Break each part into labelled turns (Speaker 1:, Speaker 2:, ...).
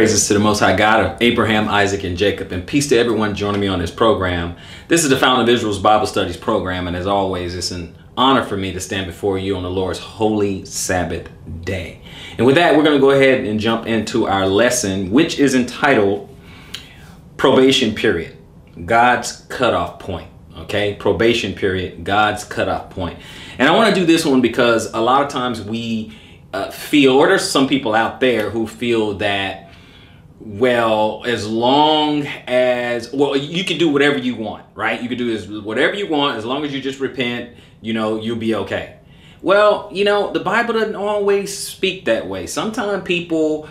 Speaker 1: praises to the Most High God of Abraham, Isaac, and Jacob, and peace to everyone joining me on this program. This is the Fountain of Israel's Bible Studies program, and as always, it's an honor for me to stand before you on the Lord's holy Sabbath day. And with that, we're going to go ahead and jump into our lesson, which is entitled Probation Period God's Cutoff Point. Okay, probation period, God's cutoff point. And I want to do this one because a lot of times we uh, feel, or there's some people out there who feel that well, as long as, well, you can do whatever you want, right? You can do as whatever you want, as long as you just repent, you know, you'll be okay. Well, you know, the Bible doesn't always speak that way. Sometimes people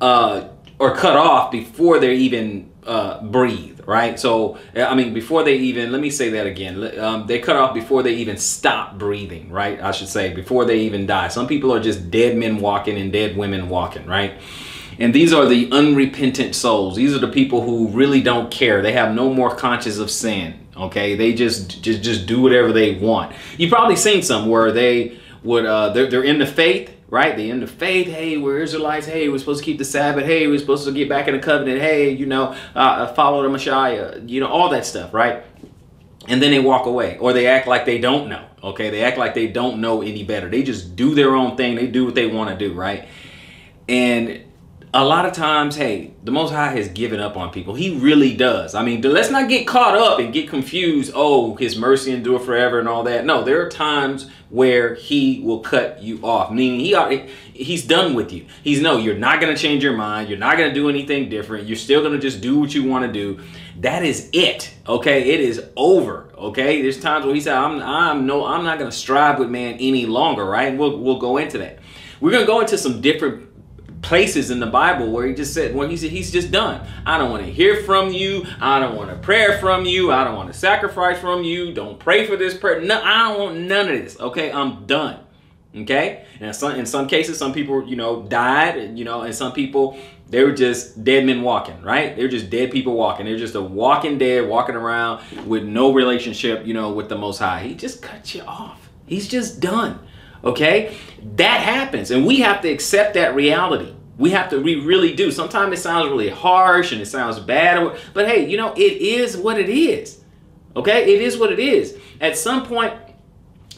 Speaker 1: uh, are cut off before they're even uh, breathe, right? So, I mean, before they even, let me say that again. Um, they cut off before they even stop breathing, right? I should say, before they even die. Some people are just dead men walking and dead women walking, right? And these are the unrepentant souls. These are the people who really don't care. They have no more conscience of sin. Okay, they just just just do whatever they want. You have probably seen some where they would uh, they're, they're in the faith, right? They're in the faith. Hey, we're Israelites. Hey, we're supposed to keep the Sabbath. Hey, we're supposed to get back in the covenant. Hey, you know, uh, uh, follow the Messiah. You know, all that stuff, right? And then they walk away, or they act like they don't know. Okay, they act like they don't know any better. They just do their own thing. They do what they want to do, right? And a lot of times, hey, the Most High has given up on people. He really does. I mean, let's not get caught up and get confused. Oh, His mercy endure forever and all that. No, there are times where He will cut you off, meaning He already, He's done with you. He's no, you're not going to change your mind. You're not going to do anything different. You're still going to just do what you want to do. That is it. Okay, it is over. Okay, there's times where He said, "I'm, I'm no, I'm not going to strive with man any longer." Right? We'll we'll go into that. We're going to go into some different places in the Bible where he just said, when he said, he's just done. I don't want to hear from you. I don't want a prayer from you. I don't want to sacrifice from you. Don't pray for this prayer. No, I don't want none of this. Okay, I'm done. Okay, and some, in some cases, some people, you know, died, you know, and some people, they were just dead men walking, right? they were just dead people walking. They're just a walking dead, walking around with no relationship, you know, with the Most High. He just cut you off. He's just done. Okay? That happens, and we have to accept that reality. We have to, we really do. Sometimes it sounds really harsh and it sounds bad, but hey, you know, it is what it is. Okay? It is what it is. At some point,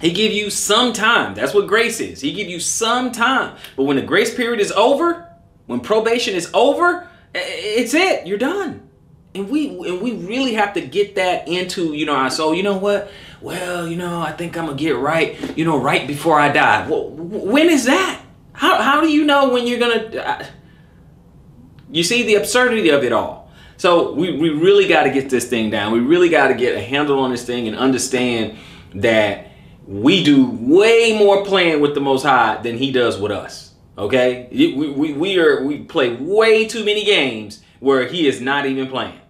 Speaker 1: he give you some time. That's what grace is. He give you some time. But when the grace period is over, when probation is over, it's it. You're done. And we and we really have to get that into, you know, our soul. You know what? well, you know, I think I'm gonna get right, you know, right before I die. Well, when is that? How, how do you know when you're gonna? Die? Uh, you see the absurdity of it all. So we, we really got to get this thing down. We really got to get a handle on this thing and understand that we do way more playing with the Most High than He does with us. Okay, we, we, we are we play way too many games where He is not even playing.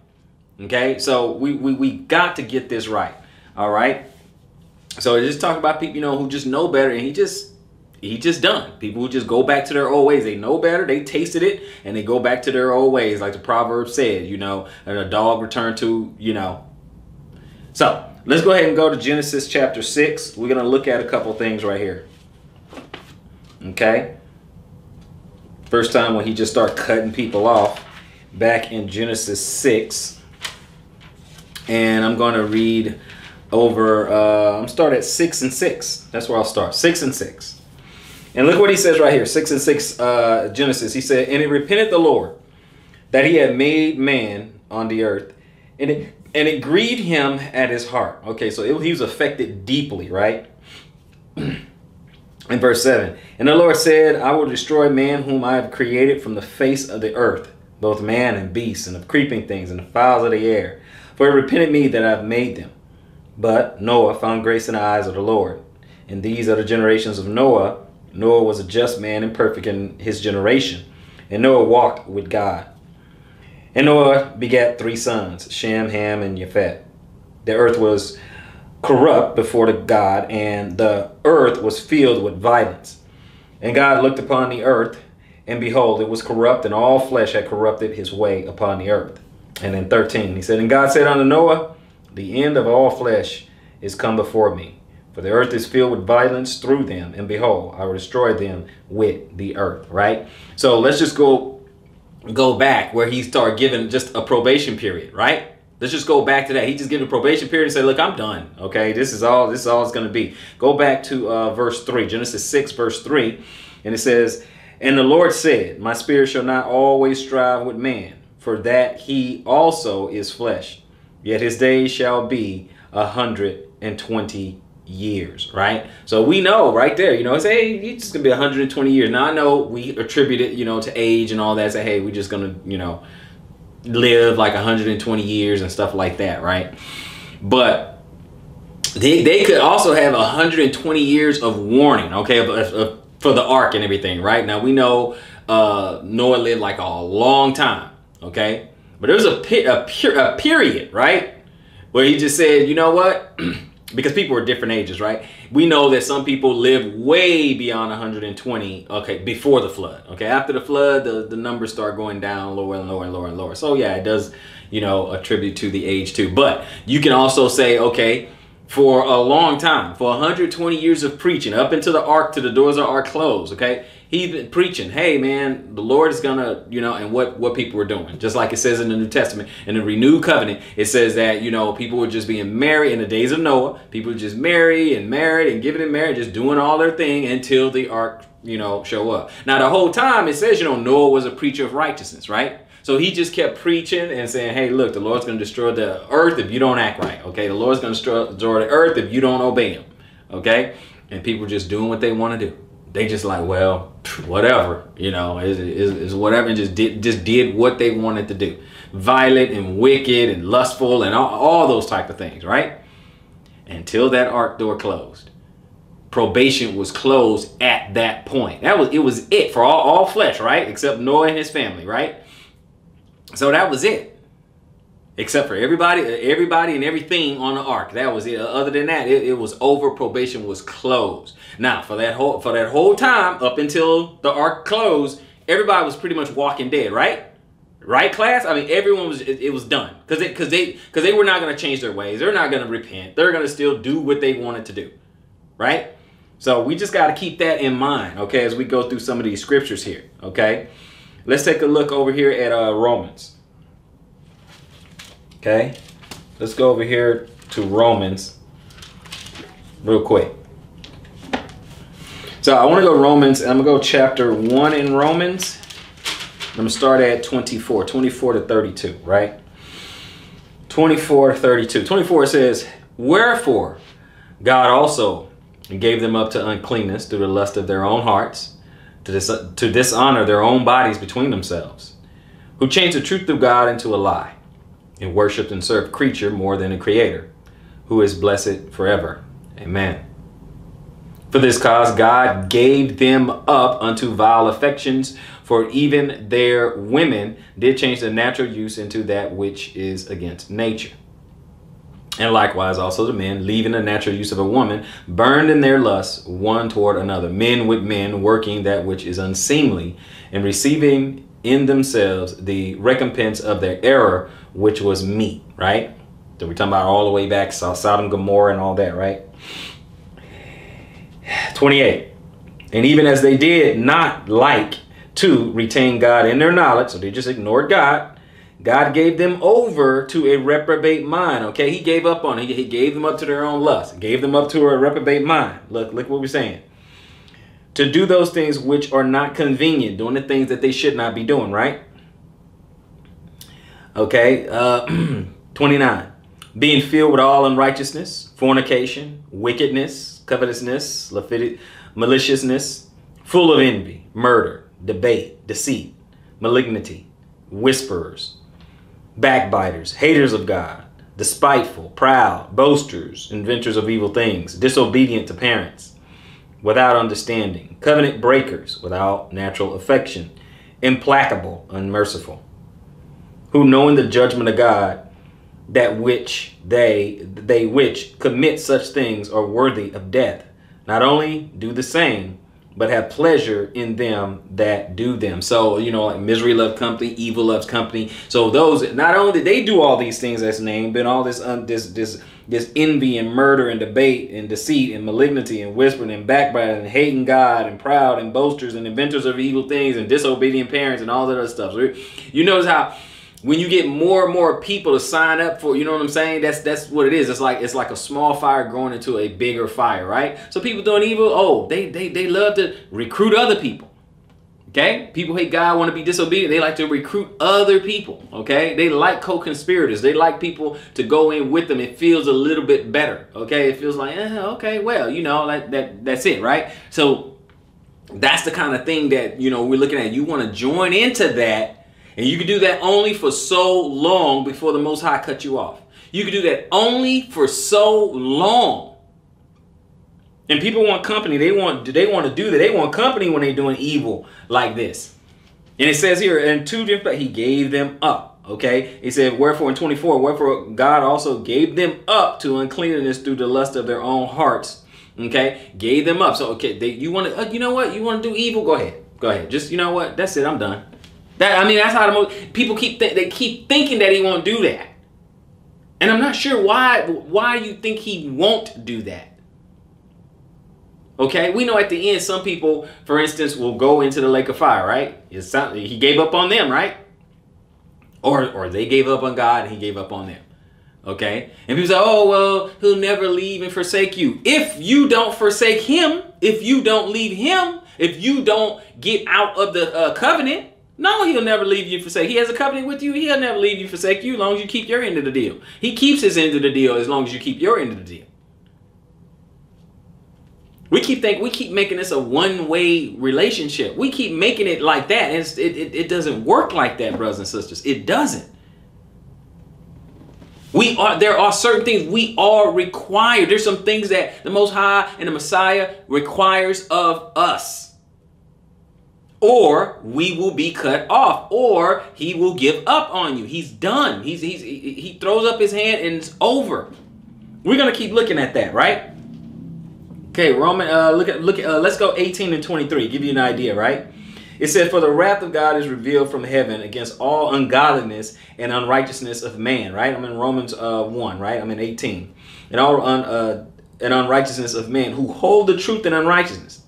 Speaker 1: Okay, so we, we, we got to get this right. All right. So just talk about people, you know, who just know better and he just he just done. People who just go back to their old ways. They know better. They tasted it and they go back to their old ways. Like the proverb said, you know, and a dog returned to, you know. So let's go ahead and go to Genesis chapter 6. We're going to look at a couple things right here. Okay. First time when he just started cutting people off back in Genesis 6. And I'm going to read over, uh, I'm start at six and six. That's where I'll start, six and six. And look what he says right here, six and six uh, Genesis. He said, and it repented the Lord that he had made man on the earth, and it and it grieved him at his heart. Okay, so it, he was affected deeply, right? In verse 7, and the Lord said, I will destroy man whom I have created from the face of the earth, both man and beast, and of creeping things, and the fowls of the air. For it repented me that I have made them. But Noah found grace in the eyes of the Lord. And these are the generations of Noah. Noah was a just man and perfect in his generation. And Noah walked with God. And Noah begat three sons, Shem, Ham, and Japhet. The earth was corrupt before the God, and the earth was filled with violence. And God looked upon the earth, and behold, it was corrupt, and all flesh had corrupted his way upon the earth. And in 13, he said, And God said unto Noah, the end of all flesh is come before me. For the earth is filled with violence through them, and behold, I will destroy them with the earth. Right? So let's just go go back where he started giving just a probation period, right? Let's just go back to that. He just gave a probation period and say, look, I'm done. Okay, this is all this is all it's gonna be. Go back to uh, verse 3, Genesis 6, verse 3, and it says, And the Lord said, My spirit shall not always strive with man, for that he also is flesh yet his days shall be a hundred and twenty years, right? So we know right there, you know, say hey, it's just gonna be 120 years. Now I know we attribute it, you know, to age and all that. Say, hey, we're just gonna, you know, live like 120 years and stuff like that, right? But they, they could also have 120 years of warning, okay, for the ark and everything, right? Now we know uh, Noah lived like a long time, okay? But there was a, pe- a, per- a period, right? Where he just said, you know what? because people are different ages, right? We know that some people live way beyond 120, okay, before the flood. Okay, after the flood, the, the numbers start going down lower and lower and lower and lower. So yeah, it does, you know, attribute to the age too. But you can also say, okay, for a long time, for 120 years of preaching, up into the ark to the doors of our closed, okay? he preaching, hey man, the Lord is gonna, you know, and what what people were doing. Just like it says in the New Testament, in the renewed covenant, it says that, you know, people were just being married in the days of Noah, people were just married and married and giving in marriage, just doing all their thing until the ark, you know, show up. Now the whole time it says, you know, Noah was a preacher of righteousness, right? So he just kept preaching and saying, hey, look, the Lord's going to destroy the earth if you don't act right. Okay, the Lord's going to destroy the earth if you don't obey him. Okay, and people just doing what they want to do they just like, well, whatever, you know, is is whatever, and just did just did what they wanted to do, violent and wicked and lustful and all, all those type of things, right? Until that ark door closed, probation was closed at that point. That was it was it for all all flesh, right? Except Noah and his family, right? So that was it except for everybody everybody and everything on the ark that was it other than that it, it, was over probation was closed now for that whole for that whole time up until the ark closed everybody was pretty much walking dead right right class i mean everyone was it, it was done because it because they because they were not going to change their ways they're not going to repent they're going to still do what they wanted to do right so we just got to keep that in mind okay as we go through some of these scriptures here okay let's take a look over here at uh romans Okay, let's go over here to Romans real quick. So I want to go Romans, and I'm going to go chapter 1 in Romans. I'm going to start at 24, 24 to 32, right? 24 to 32. 24 says, Wherefore God also gave them up to uncleanness through the lust of their own hearts, to, dis- to dishonor their own bodies between themselves, who changed the truth of God into a lie and worshiped and served creature more than a creator, who is blessed forever. Amen. For this cause, God gave them up unto vile affections, for even their women did change the natural use into that which is against nature. And likewise, also the men, leaving the natural use of a woman, burned in their lusts one toward another, men with men, working that which is unseemly, and receiving in themselves the recompense of their error, which was meat, right? So we're talking about all the way back, saw Sodom, Gomorrah, and all that, right? 28. And even as they did not like to retain God in their knowledge, so they just ignored God, God gave them over to a reprobate mind. Okay, He gave up on it. He gave them up to their own lust, gave them up to a reprobate mind. Look, look what we're saying to do those things which are not convenient, doing the things that they should not be doing, right? Okay, uh, 29. Being filled with all unrighteousness, fornication, wickedness, covetousness, maliciousness, full of envy, murder, debate, deceit, malignity, whisperers, backbiters, haters of God, despiteful, proud, boasters, inventors of evil things, disobedient to parents without understanding, covenant breakers without natural affection, implacable, unmerciful, who knowing the judgment of God, that which they they which commit such things are worthy of death. Not only do the same, but have pleasure in them that do them. So, you know, like misery loves company, evil loves company. So those not only they do all these things that's named, but all this um, this this this envy and murder and debate and deceit and malignity and whispering and backbiting and hating God and proud and boasters and inventors of evil things and disobedient parents and all that other stuff. So you notice how when you get more and more people to sign up for, you know what I'm saying? That's that's what it is. It's like it's like a small fire growing into a bigger fire, right? So people doing evil, oh, they they they love to recruit other people. Okay? People hate God, want to be disobedient. They like to recruit other people. Okay? They like co conspirators. They like people to go in with them. It feels a little bit better. Okay? It feels like, eh, okay, well, you know, like that, that's it, right? So that's the kind of thing that, you know, we're looking at. You want to join into that, and you can do that only for so long before the Most High cut you off. You can do that only for so long and people want company. They want they want to do that. They want company when they're doing evil like this. And it says here, in two different he gave them up. Okay, he said, Wherefore in 24, wherefore God also gave them up to uncleanness through the lust of their own hearts. Okay, gave them up. So, okay, they, you want to, uh, you know what, you want to do evil? Go ahead, go ahead. Just, you know what, that's it, I'm done. That, I mean, that's how the most people keep, th- they keep thinking that he won't do that. And I'm not sure why, why you think he won't do that. Okay, we know at the end some people, for instance, will go into the lake of fire, right? It's he gave up on them, right? Or or they gave up on God and he gave up on them. Okay? And people say, oh well, he'll never leave and forsake you. If you don't forsake him, if you don't leave him, if you don't get out of the uh, covenant, no, he'll never leave you forsake. He has a covenant with you. He'll never leave you forsake you as long as you keep your end of the deal. He keeps his end of the deal as long as you keep your end of the deal. We keep think we keep making this a one-way relationship. We keep making it like that. And it, it, it doesn't work like that, brothers and sisters. It doesn't. We are there are certain things we are required. There's some things that the Most High and the Messiah requires of us. Or we will be cut off, or he will give up on you. He's done. He's, he's he throws up his hand and it's over. We're gonna keep looking at that, right? Okay, Roman. Uh, look at look at. Uh, let's go 18 and 23. Give you an idea, right? It says, "For the wrath of God is revealed from heaven against all ungodliness and unrighteousness of man." Right? I'm in Romans uh, 1. Right? I'm in 18. And all un, uh, and unrighteousness of men who hold the truth in unrighteousness,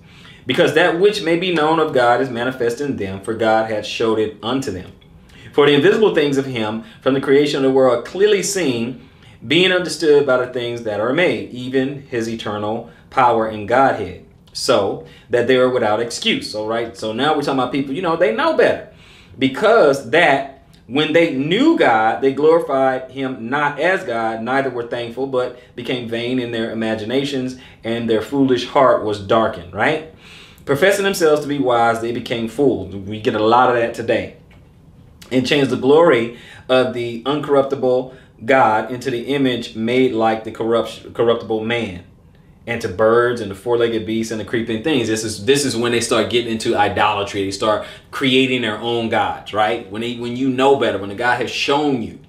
Speaker 1: because that which may be known of God is manifest in them, for God hath showed it unto them. For the invisible things of Him from the creation of the world are clearly seen, being understood by the things that are made, even His eternal power, and Godhead. So that they are without excuse. All right. So now we're talking about people, you know, they know better because that when they knew God, they glorified him not as God, neither were thankful, but became vain in their imaginations, and their foolish heart was darkened, right? Professing themselves to be wise, they became fools. We get a lot of that today. And changed the glory of the uncorruptible God into the image made like the corrupt, corruptible man and to birds and the four-legged beasts and the creeping things. This is this is when they start getting into idolatry. They start creating their own gods, right? When they, when you know better, when the God has shown you,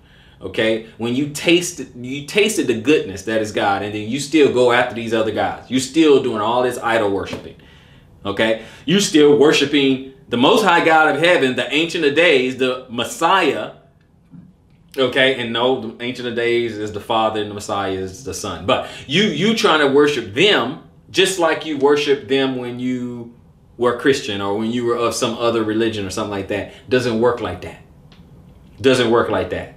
Speaker 1: okay? When you tasted you tasted the goodness that is God, and then you still go after these other gods. You're still doing all this idol worshiping, okay? You're still worshiping the Most High God of Heaven, the Ancient of Days, the Messiah, Okay, and no, the Ancient of Days is the Father and the Messiah is the Son. But you you trying to worship them just like you worship them when you were Christian or when you were of some other religion or something like that. Doesn't work like that. Doesn't work like that.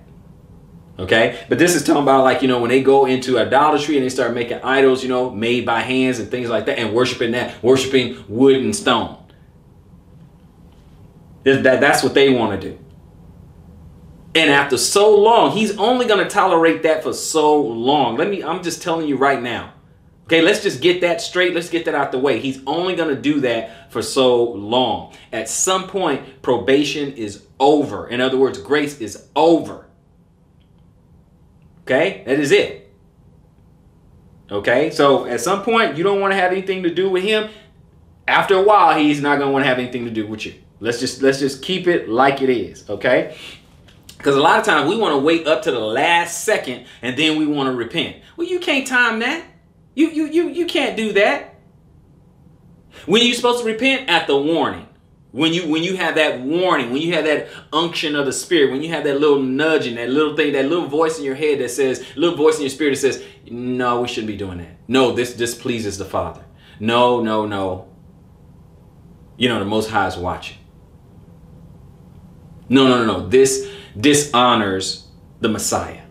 Speaker 1: Okay, but this is talking about like you know when they go into idolatry and they start making idols, you know, made by hands and things like that, and worshiping that, worshiping wood and stone. That, that's what they want to do. And after so long, he's only going to tolerate that for so long. Let me, I'm just telling you right now. Okay, let's just get that straight. Let's get that out the way. He's only going to do that for so long. At some point, probation is over. In other words, grace is over. Okay, that is it. Okay, so at some point, you don't want to have anything to do with him. After a while, he's not going to want to have anything to do with you. Let's just let's just keep it like it is. Okay. Because a lot of times we want to wait up to the last second and then we want to repent. Well, you can't time that. You, you, you, you can't do that. When you're supposed to repent at the warning. When you when you have that warning, when you have that unction of the spirit, when you have that little nudge and that little thing, that little voice in your head that says, little voice in your spirit that says, no, we shouldn't be doing that. No, this displeases the Father. No, no, no. You know, the Most High is watching. No, no, no, no. This dishonors the Messiah.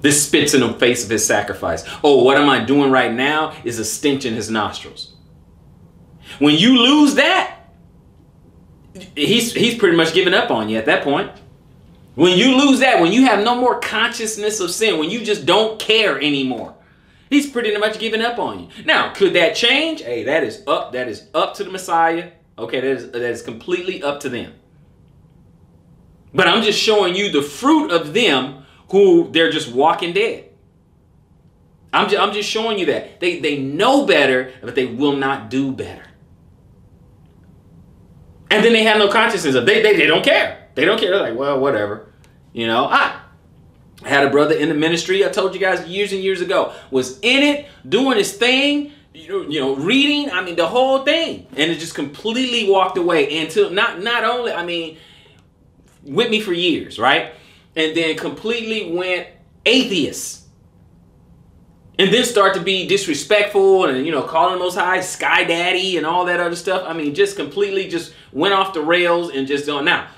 Speaker 1: This spits in the face of his sacrifice. Oh, what am I doing right now is a stench in his nostrils. When you lose that, he's, he's pretty much giving up on you at that point. When you lose that, when you have no more consciousness of sin, when you just don't care anymore, he's pretty much giving up on you. Now, could that change? Hey, that is up. That is up to the Messiah. Okay, that is, that is completely up to them. But I'm just showing you the fruit of them who they're just walking dead. I'm just, I'm just showing you that. They, they know better, but they will not do better. And then they have no consciousness of they, they, they don't care. They don't care. They're like, well, whatever. You know, ah, I had a brother in the ministry I told you guys years and years ago, was in it, doing his thing, you know, reading, I mean, the whole thing. And it just completely walked away. And to, not, not only, I mean, with me for years, right? And then completely went atheist. And then start to be disrespectful and, you know, calling those high sky daddy and all that other stuff. I mean, just completely just went off the rails and just don't. Now,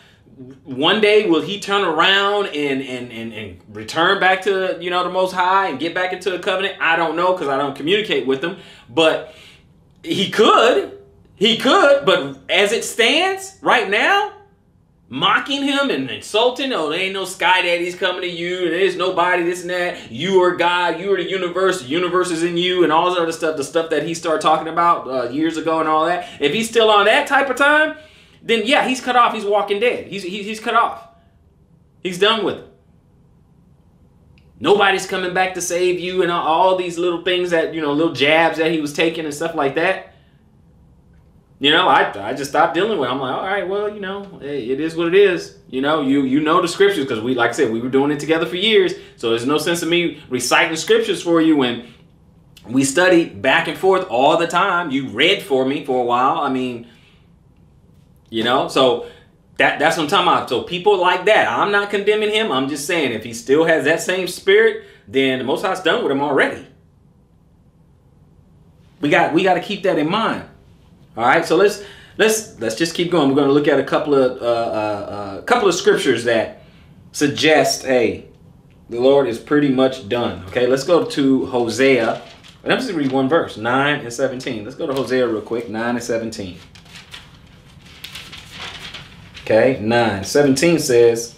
Speaker 1: one day will he turn around and, and, and, and return back to, you know, the most high and get back into the covenant? I don't know because I don't communicate with him. But he could. He could. But as it stands right now, mocking him and insulting. Oh, there ain't no sky daddies coming to you. There's nobody, this and that. You are God. You are the universe. The universe is in you and all that other stuff. The stuff that he started talking about uh, years ago and all that. If he's still on that type of time, then yeah, he's cut off. He's walking dead. He's, he, he's cut off. He's done with it. Nobody's coming back to save you and all these little things that, you know, little jabs that he was taking and stuff like that you know, I, I just stopped dealing with. It. I'm like, all right, well, you know, it, it is what it is. You know, you you know the scriptures because we, like I said, we were doing it together for years. So there's no sense of me reciting scriptures for you when we studied back and forth all the time. You read for me for a while. I mean, you know, so that that's what I'm talking about. So people like that, I'm not condemning him. I'm just saying if he still has that same spirit, then the Most High's done with him already. We got we got to keep that in mind. All right, so let's let's let's just keep going. We're going to look at a couple of uh, uh, uh, couple of scriptures that suggest, hey, the Lord is pretty much done. Okay, let's go to Hosea. And I'm just going to read one verse, 9 and 17. Let's go to Hosea real quick, 9 and 17. Okay, 9. 17 says,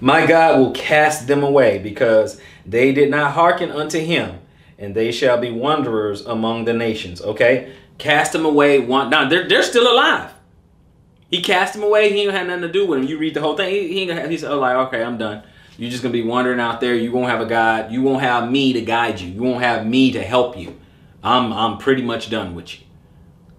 Speaker 1: My God will cast them away because they did not hearken unto him, and they shall be wanderers among the nations. Okay, cast them away one. Now, they're, they're still alive. He cast them away. He ain't had nothing to do with him. You read the whole thing. He, he have, he's like, okay, I'm done. You're just going to be wandering out there. You won't have a guide. You won't have me to guide you. You won't have me to help you. I'm, I'm pretty much done with you.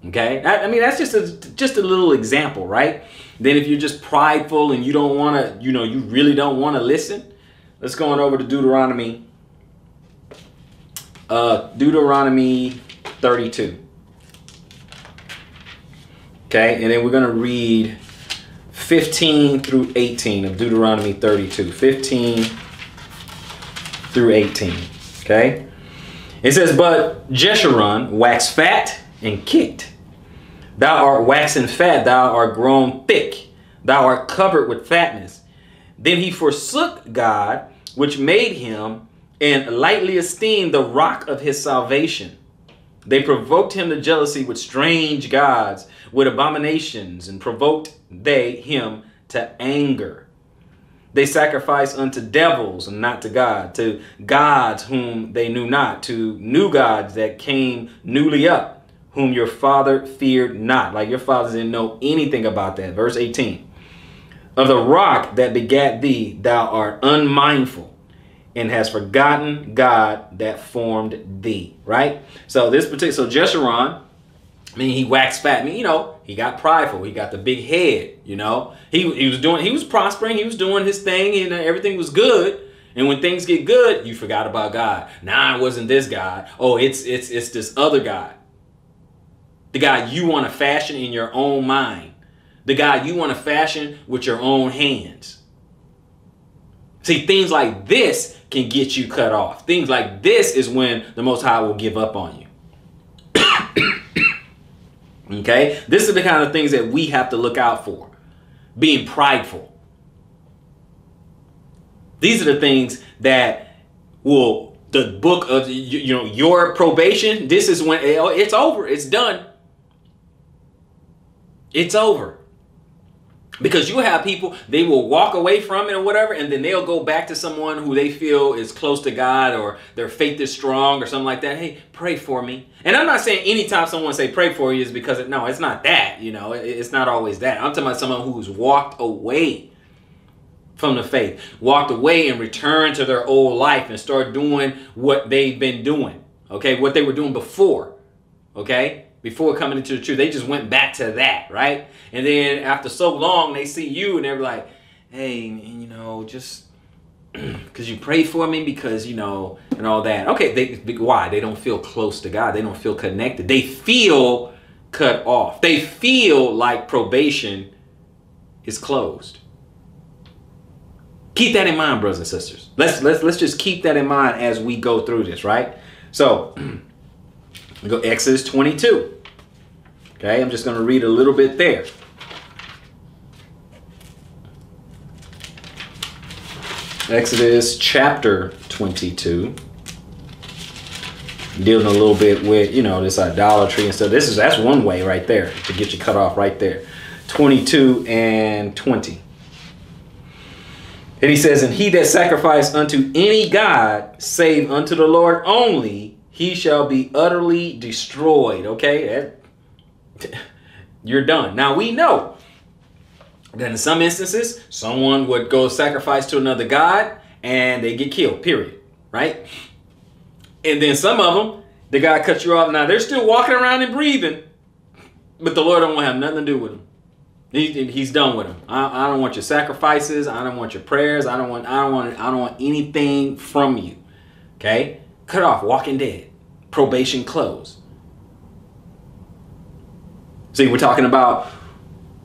Speaker 1: Okay, I, I mean that's just a just a little example, right? Then if you're just prideful and you don't want to, you know, you really don't want to listen. Let's go on over to Deuteronomy. Uh, Deuteronomy 32. Okay, and then we're going to read 15 through 18 of Deuteronomy 32. 15 through 18. Okay? It says, But Jeshurun waxed fat and kicked. Thou art waxen fat, thou art grown thick, thou art covered with fatness. Then he forsook God, which made him, and lightly esteemed the rock of his salvation they provoked him to jealousy with strange gods, with abominations, and provoked they him to anger. They sacrificed unto devils and not to God, to gods whom they knew not, to new gods that came newly up, whom your father feared not. Like your father didn't know anything about that. Verse 18. Of the rock that begat thee, thou art unmindful and has forgotten God that formed thee. Right? So this particular, so Jeshurun, I mean, he waxed fat. I mean, you know, he got prideful. He got the big head, you know. He, he was doing, he was prospering. He was doing his thing and uh, everything was good. And when things get good, you forgot about God. Nah, it wasn't this God. Oh, it's, it's, it's this other God. The God you want to fashion in your own mind. The God you want to fashion with your own hands. See, things like this can get you cut off. Things like this is when the Most High will give up on you. okay? This is the kind of things that we have to look out for. Being prideful. These are the things that will the book of you, you know your probation. This is when it, it's over. It's done. It's over. Because you have people, they will walk away from it or whatever, and then they'll go back to someone who they feel is close to God or their faith is strong or something like that. Hey, pray for me. And I'm not saying anytime someone say pray for you is because, no, it's not that, you know, it's not always that. I'm talking about someone who's walked away from the faith, walked away and returned to their old life and start doing what they've been doing, okay, what they were doing before, okay? before coming into the truth. They just went back to that, right? And then after so long, they see you and they're like, hey, you know, just because you pray for me because you know and all that okay they why they don't feel close to god they don't feel connected they feel cut off they feel like probation is closed keep that in mind brothers and sisters let's let's let's just keep that in mind as we go through this right so go exodus 22 Okay, I'm just going to read a little bit there. Exodus chapter 22 dealing a little bit with you know this idolatry and stuff this is that's one way right there to get you cut off right there 22 and 20 and he says and he that sacrifice unto any god save unto the lord only he shall be utterly destroyed okay that you're done. Now we know that in some instances, someone would go sacrifice to another god and they get killed, period. Right? And then some of them, the guy cuts you off. Now they're still walking around and breathing, but the Lord don't want have nothing to do with them. he's done with them. I, I don't want your sacrifices. I don't want your prayers. I don't want. I don't want. I don't want anything from you. Okay, cut off. Walking Dead. Probation closed. See, we're talking about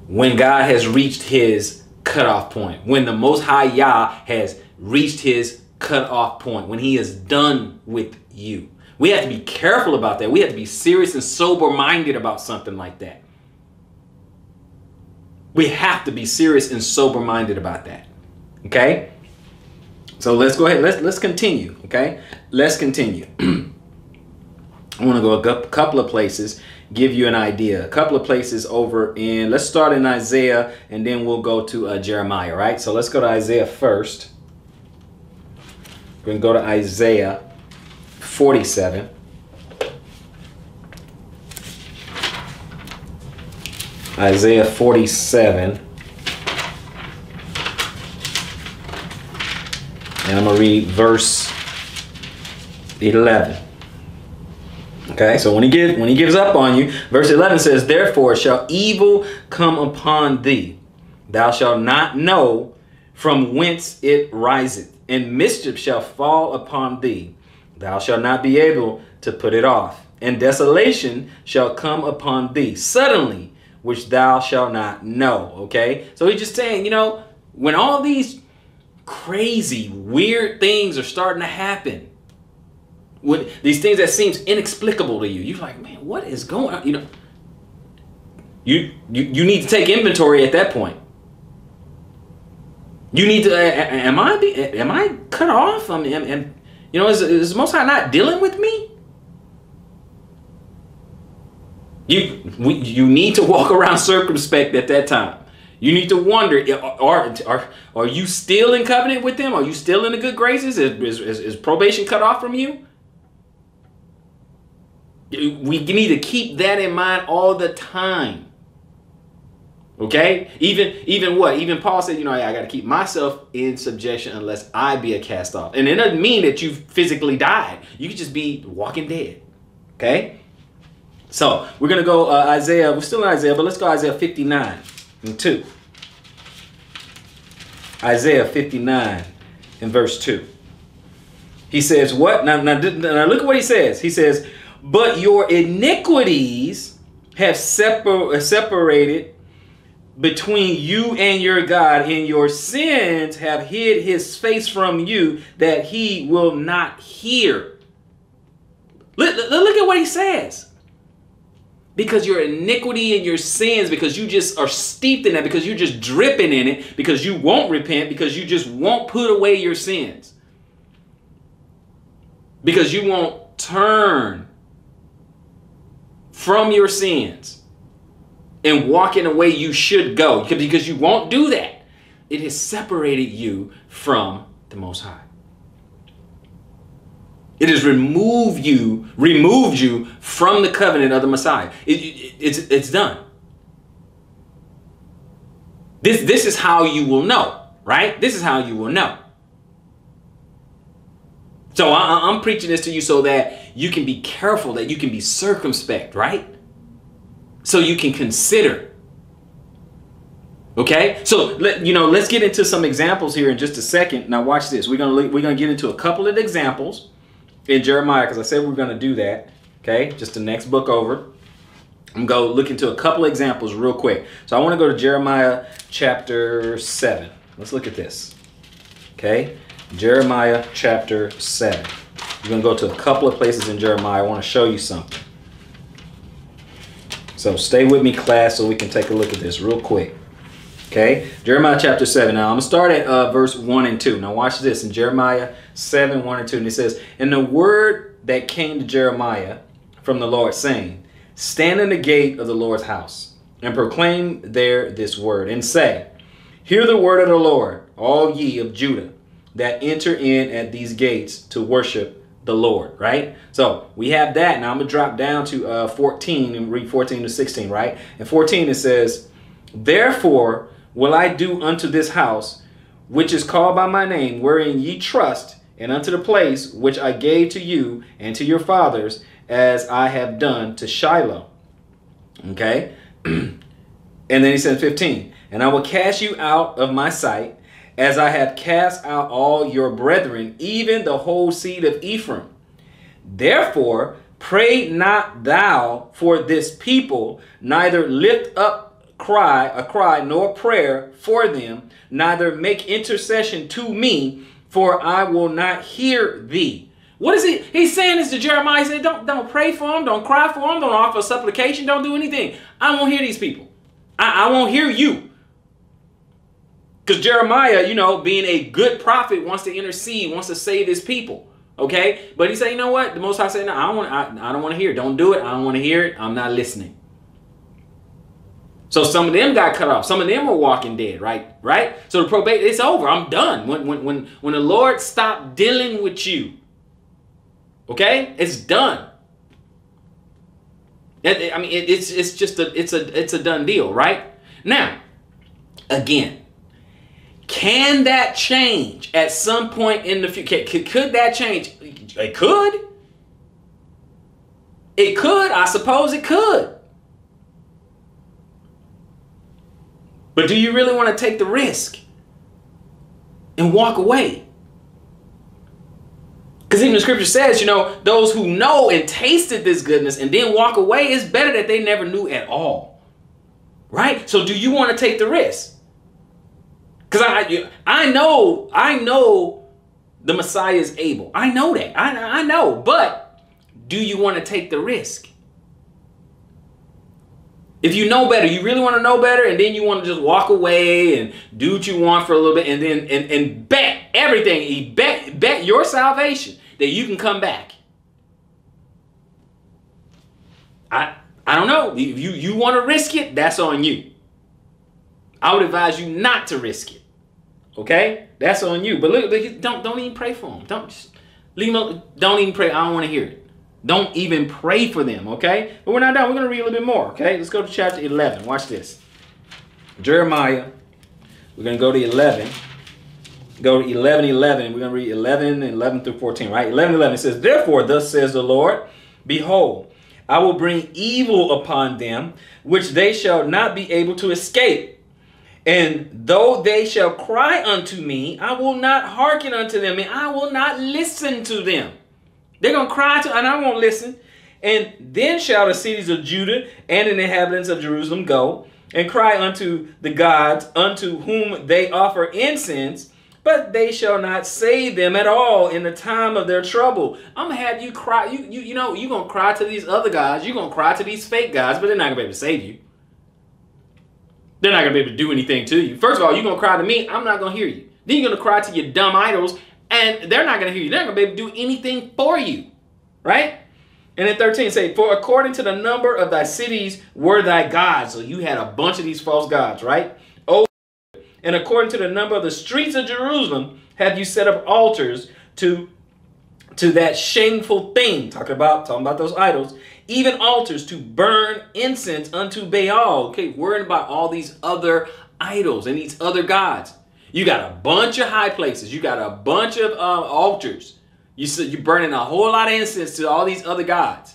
Speaker 1: when God has reached his cutoff point, when the Most High Yah has reached his cutoff point, when he is done with you. We have to be careful about that. We have to be serious and sober minded about something like that. We have to be serious and sober minded about that. Okay? So let's go ahead. Let's let's continue. Okay? Let's continue. I want to go a couple of places give you an idea. A couple of places over in, let's start in Isaiah and then we'll go to uh, Jeremiah, right? So let's go to Isaiah first. We're going to go to Isaiah 47. Isaiah 47. And I'm going to read verse 11. Okay, so when he gives when he gives up on you, verse 11 says, "Therefore shall evil come upon thee; thou shalt not know from whence it riseth, and mischief shall fall upon thee; thou shalt not be able to put it off, and desolation shall come upon thee suddenly, which thou shalt not know." Okay, so he's just saying, you know, when all these crazy, weird things are starting to happen when these things that seems inexplicable to you, you're like, man, what is going on? You know, you you, you need to take inventory at that point. You need to. Uh, am I be, am I cut off? I mean, am, you know, is is Most High not dealing with me? You we, you need to walk around circumspect at that time. You need to wonder: are, are are you still in covenant with them? Are you still in the good graces? Is, is, is probation cut off from you? We need to keep that in mind all the time. Okay? Even even what? Even Paul said, you know, I got to keep myself in subjection unless I be a cast off. And it doesn't mean that you've physically died. You could just be walking dead. Okay? So, we're going to go uh, Isaiah. We're still in Isaiah, but let's go Isaiah 59 and 2. Isaiah 59 and verse 2. He says, what? Now, now, now look at what he says. He says, but your iniquities have separ- separated between you and your God, and your sins have hid his face from you that he will not hear. Look, look at what he says. Because your iniquity and your sins, because you just are steeped in that, because you're just dripping in it, because you won't repent, because you just won't put away your sins, because you won't turn from your sins and walk in a way you should go because you won't do that. It has separated you from the Most High. It has removed you, removed you from the covenant of the Messiah. It, it, it's, it's done. This, this is how you will know, right? This is how you will know. So I, I'm preaching this to you so that you can be careful, that you can be circumspect, right? So you can consider. Okay, so let, you know, let's get into some examples here in just a second. Now, watch this. We're gonna we're gonna get into a couple of examples in Jeremiah because I said we are gonna do that. Okay, just the next book over. I'm go look into a couple examples real quick. So I want to go to Jeremiah chapter seven. Let's look at this. Okay, Jeremiah chapter seven. We're going to go to a couple of places in Jeremiah. I want to show you something. So stay with me, class, so we can take a look at this real quick. Okay, Jeremiah chapter 7. Now, I'm going to start at uh, verse 1 and 2. Now, watch this in Jeremiah 7, 1 and 2. And it says, And the word that came to Jeremiah from the Lord, saying, Stand in the gate of the Lord's house and proclaim there this word, and say, Hear the word of the Lord, all ye of Judah, that enter in at these gates to worship the Lord, right? So we have that. Now I'm going to drop down to uh, 14 and read 14 to 16, right? And 14 it says, Therefore will I do unto this house, which is called by my name, wherein ye trust, and unto the place which I gave to you and to your fathers, as I have done to Shiloh. Okay? and then he said 15, And I will cast you out of my sight, as I have cast out all your brethren, even the whole seed of Ephraim. Therefore, pray not thou for this people, neither lift up cry a cry nor prayer for them, neither make intercession to me, for I will not hear thee. What is he? He's saying this to Jeremiah. He said, don't, don't pray for them. Don't cry for them. Don't offer supplication. Don't do anything. I won't hear these people. I, I won't hear you. Because Jeremiah, you know, being a good prophet, wants to intercede, wants to save his people. Okay, but he said, you know what? The Most High said, no, I don't want. I, I don't want to hear. It. Don't do it. I don't want to hear it. I'm not listening. So some of them got cut off. Some of them were walking dead, right? Right? So the probate, it's over. I'm done. When when when when the Lord stopped dealing with you, okay, it's done. I mean, it's it's just a it's a it's a done deal, right? Now, again, can that change at some point in the future? Could, could that change? It could. It could. I suppose it could. But do you really want to take the risk and walk away? Because even the scripture says, you know, those who know and tasted this goodness and then walk away, is better that they never knew at all. Right? So do you want to take the risk? Because I, I know, I know the Messiah is able. I know that. I, I know. But do you want to take the risk? If you know better, you really want to know better, and then you want to just walk away and do what you want for a little bit, and then and, and bet everything, bet bet your salvation that you can come back. I I don't know. If you you want to risk it, that's on you. I would advise you not to risk it. Okay, that's on you. But look, don't don't even pray for them. Don't just leave them. Don't even pray. I don't want to hear it. Don't even pray for them. Okay, but we're not done. We're gonna read a little bit more. Okay, let's go to chapter eleven. Watch this. Jeremiah. We're gonna go to eleven. Go to 11, 11. We're going to read 11, 11 through 14, right? 11, 11. It says, Therefore, thus says the Lord, Behold, I will bring evil upon them, which they shall not be able to escape and though they shall cry unto me, I will not hearken unto them, and I will not listen to them. They're going to cry to, and I won't listen. And then shall the cities of Judah and the inhabitants of Jerusalem go and cry unto the gods unto whom they offer incense, but they shall not save them at all in the time of their trouble. I'm gonna have you cry. You you you know you're gonna cry to these other gods. You're gonna cry to these fake gods, but they're not gonna be able to save you. They're not going to be able to do anything to you. First of all, you're going to cry to me. I'm not going to hear you. Then you're going to cry to your dumb idols, and they're not going to hear you. They're not going to be able to do anything for you, right? And then 13 say, For according to the number of thy cities were thy gods. So you had a bunch of these false gods, right? Oh, and according to the number of the streets of Jerusalem have you set up altars to to that shameful thing. Talking about talking about those idols even altars to burn incense unto Baal. Okay, worrying about all these other idols and these other gods. You got a bunch of high places. You got a bunch of uh, altars. You you're burning a whole lot of incense to all these other gods.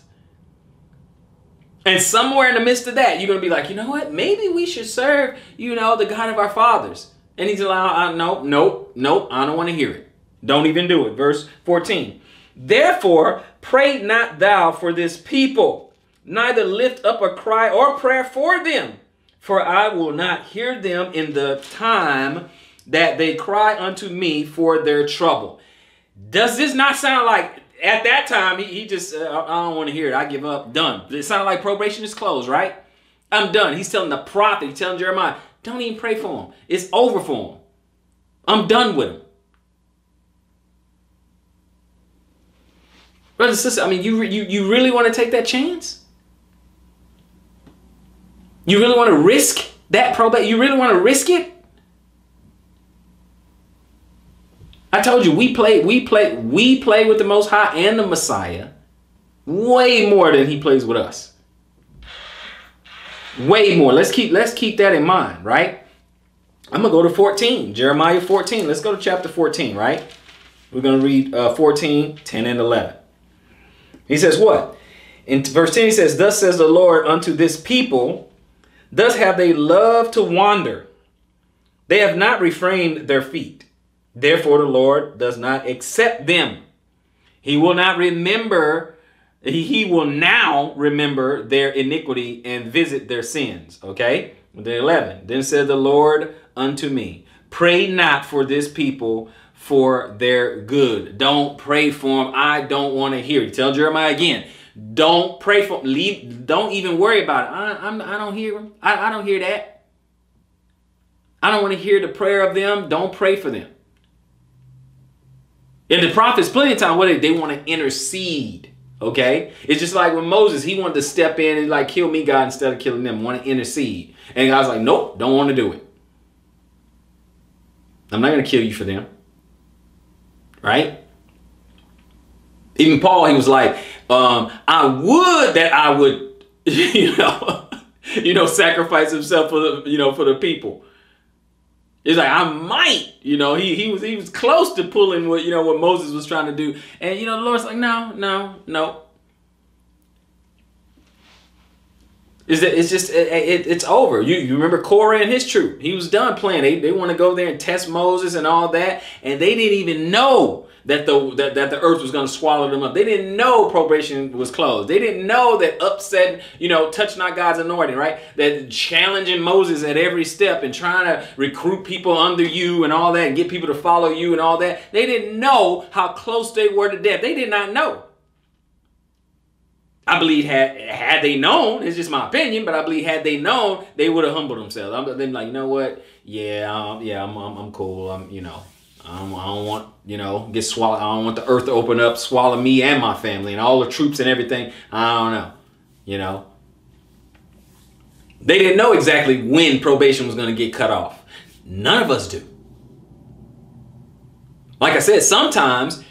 Speaker 1: And somewhere in the midst of that, you're going to be like, you know what? Maybe we should serve, you know, the God of our fathers. And he's like, no, no, no, I don't want to hear it. Don't even do it. Verse 14. Therefore, Pray not thou for this people, neither lift up a cry or prayer for them, for I will not hear them in the time that they cry unto me for their trouble. Does this not sound like at that time he, he just uh, I don't want to hear it. I give up. Done. It sounded like probation is closed, right? I'm done. He's telling the prophet. He's telling Jeremiah, don't even pray for him. It's over for him. I'm done with him. Brother, sister, I mean, you, you, you really want to take that chance? You really want to risk that probate? You really want to risk it? I told you we play we play we play with the most high and the Messiah way more than he plays with us. Way more. Let's keep let's keep that in mind, right? I'm going to go to 14, Jeremiah 14. Let's go to chapter 14, right? We're going to read uh, 14, 10 and 11. He says, What? In verse 10, he says, Thus says the Lord unto this people, Thus have they loved to wander. They have not refrained their feet. Therefore, the Lord does not accept them. He will not remember, he will now remember their iniquity and visit their sins. Okay? The 11. Then said the Lord unto me, Pray not for this people for their good. Don't pray for them. I don't want to hear it. Tell Jeremiah again. Don't pray for them. Leave. Don't even worry about it. I, I'm, I don't hear them. I, I don't hear that. I don't want to hear the prayer of them. Don't pray for them. And the prophets, plenty of time, what they want to intercede. Okay, it's just like when Moses, he wanted to step in and like kill me, God, instead of killing them. Want to intercede, and God's like, nope, don't want to do it. I'm not going to kill you for them right? Even Paul, he was like, um, I would that I would, you know, you know, sacrifice himself for the, you know, for the people. He's like I might, you know, he he was he was close to pulling what you know what Moses was trying to do, and you know the Lord's like, no, no, no, Is that it's just it, it, it's over. You you remember Korah and his troop? He was done playing. They, they want to go there and test Moses and all that, and they didn't even know that the that, that the earth was going to swallow them up. They didn't know probation was closed. They didn't know that upsetting, you know, touch not God's anointing, right? That challenging Moses at every step and trying to recruit people under you and all that and get people to follow you and all that. They didn't know how close they were to death. They did not know. I believe had had they known, it's just my opinion, but I believe had they known, they would have humbled themselves. I'm them like, you know what? Yeah, um, yeah, I'm, I'm, I'm cool. I'm, you know, I'm, I do not want, you know, get swallowed. I don't want the earth to open up, swallow me and my family and all the troops and everything. I don't know, you know. They didn't know exactly when probation was going to get cut off. None of us do. Like I said, sometimes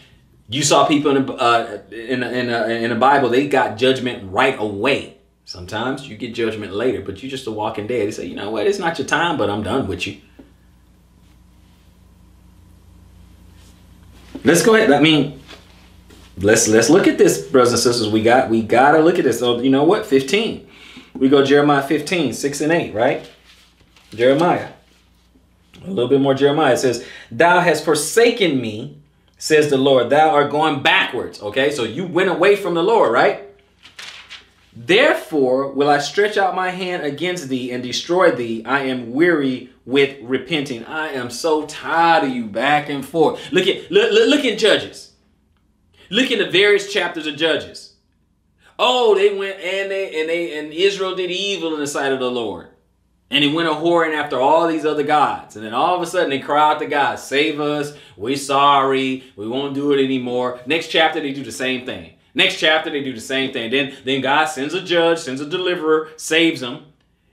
Speaker 1: you saw people in the, uh, in, in, a in Bible, they got judgment right away. Sometimes you get judgment later, but you're just a walking dead. They say, you know what, it's not your time, but I'm done with you. Let's go ahead. I mean, let's let's look at this, brothers and sisters. We got we gotta look at this. So you know what? 15. We go Jeremiah 15, 6 and 8, right? Jeremiah. A little bit more Jeremiah. It says, Thou hast forsaken me says the Lord. Thou art going backwards. Okay, so you went away from the Lord, right? Therefore will I stretch out my hand against thee and destroy thee. I am weary with repenting. I am so tired of you back and forth. Look at look, look, Judges. Look in the various chapters of Judges. Oh, they went and they and they and Israel did evil in the sight of the Lord. And he went a whoring after all these other gods. And then all of a sudden they cry out to God, save us, we are sorry, we won't do it anymore. Next chapter they do the same thing. Next chapter they do the same thing. Then then God sends a judge, sends a deliverer, saves them.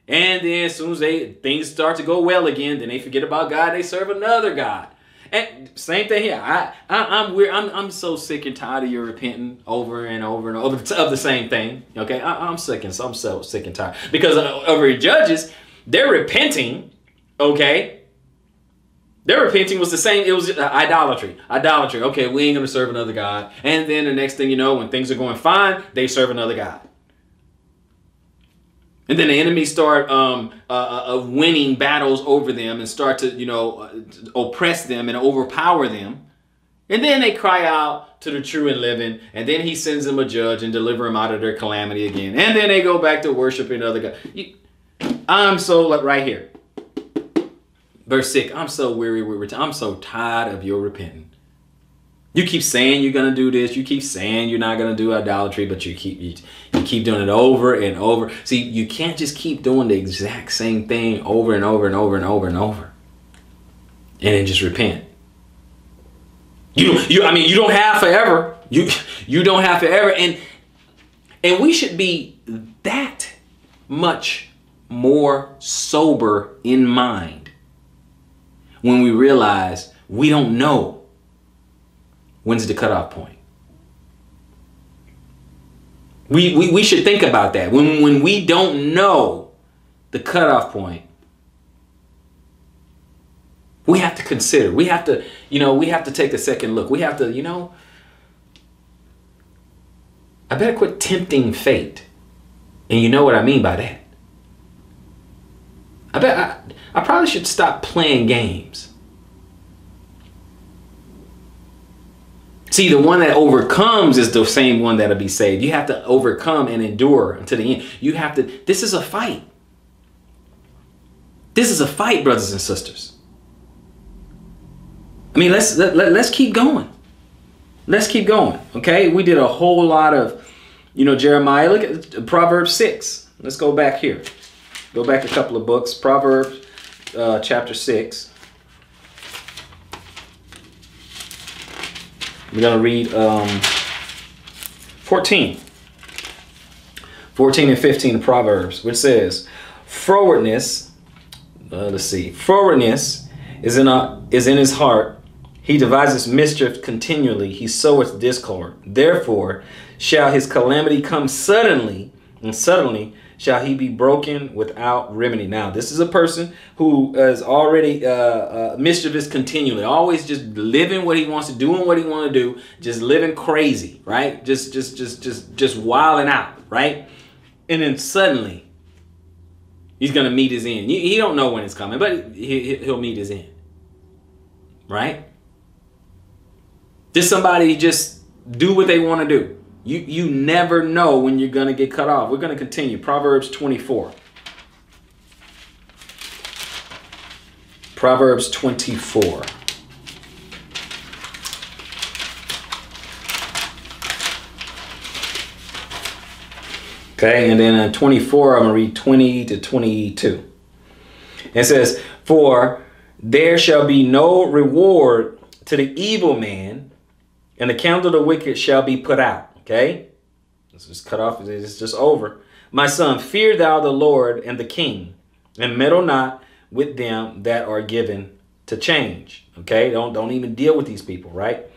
Speaker 1: And then as soon as they things start to go well again, then they forget about God, they serve another God. And same thing here. I, I am weird. I'm I'm so sick and tired of you repenting over and over and over of the same thing. Okay, I, am sick and so I'm so sick and tired because over in Judges, they're repenting, okay? Their repenting was the same. It was uh, idolatry. Idolatry. Okay, we ain't going to serve another God. And then the next thing you know, when things are going fine, they serve another God. And then the enemy start um, uh, uh, uh winning battles over them and start to, you know, uh, oppress them and overpower them. And then they cry out to the true and living, and then he sends them a judge and deliver them out of their calamity again. And then they go back to worshiping other god. I'm so, like right here, verse 6, I'm so weary, weary, I'm so tired of your repenting. You keep saying you're gonna do this. You keep saying you're not gonna do idolatry, but you keep you, you, keep doing it over and over. See, you can't just keep doing the exact same thing over and over and over and over and over, and then just repent. You you I mean you don't have forever. You you don't have forever, and and we should be that much more sober in mind when we realize we don't know when's the cutoff point. We, we, we should think about that. When, when we don't know the cutoff point, we have to consider. We have to, you know, we have to take a second look. We have to, you know, I better quit tempting fate. And you know what I mean by that. I bet I, I probably should stop playing games. See, the one that overcomes is the same one that'll be saved. You have to overcome and endure until the end. You have to, this is a fight. This is a fight, brothers and sisters. I mean, let's let, let, let's keep going. Let's keep going. Okay, we did a whole lot of, you know, Jeremiah. Look at Proverbs six. Let's go back here. Go back a couple of books. Proverbs uh, chapter 6. We're going to read um, 14. 14 and 15 of Proverbs, which says, Forwardness, uh, let's see, forwardness is in, a, is in his heart. He devises mischief continually. He soweth discord. Therefore shall his calamity come suddenly, and suddenly shall he be broken without remedy. Now, this is a person who is already uh, uh, mischievous continually, always just living what he wants to do and what he want to do, just living crazy, right? Just, just, just, just, just wilding out, right? And then suddenly, he's gonna meet his end. He don't know when it's coming, but he, he'll meet his end, right? Did somebody just do what they want to do? You, you never know when you're going to get cut off. We're going to continue. Proverbs 24. Proverbs 24. Okay, and then in 24, I'm going to read 20 to 22. It says, For there shall be no reward to the evil man, and the count of the wicked shall be put out. Okay? let's just cut off. It's just over. My son, fear thou the Lord and the king, and meddle not with them that are given to change. Okay? Don't, don't even deal with these people, right?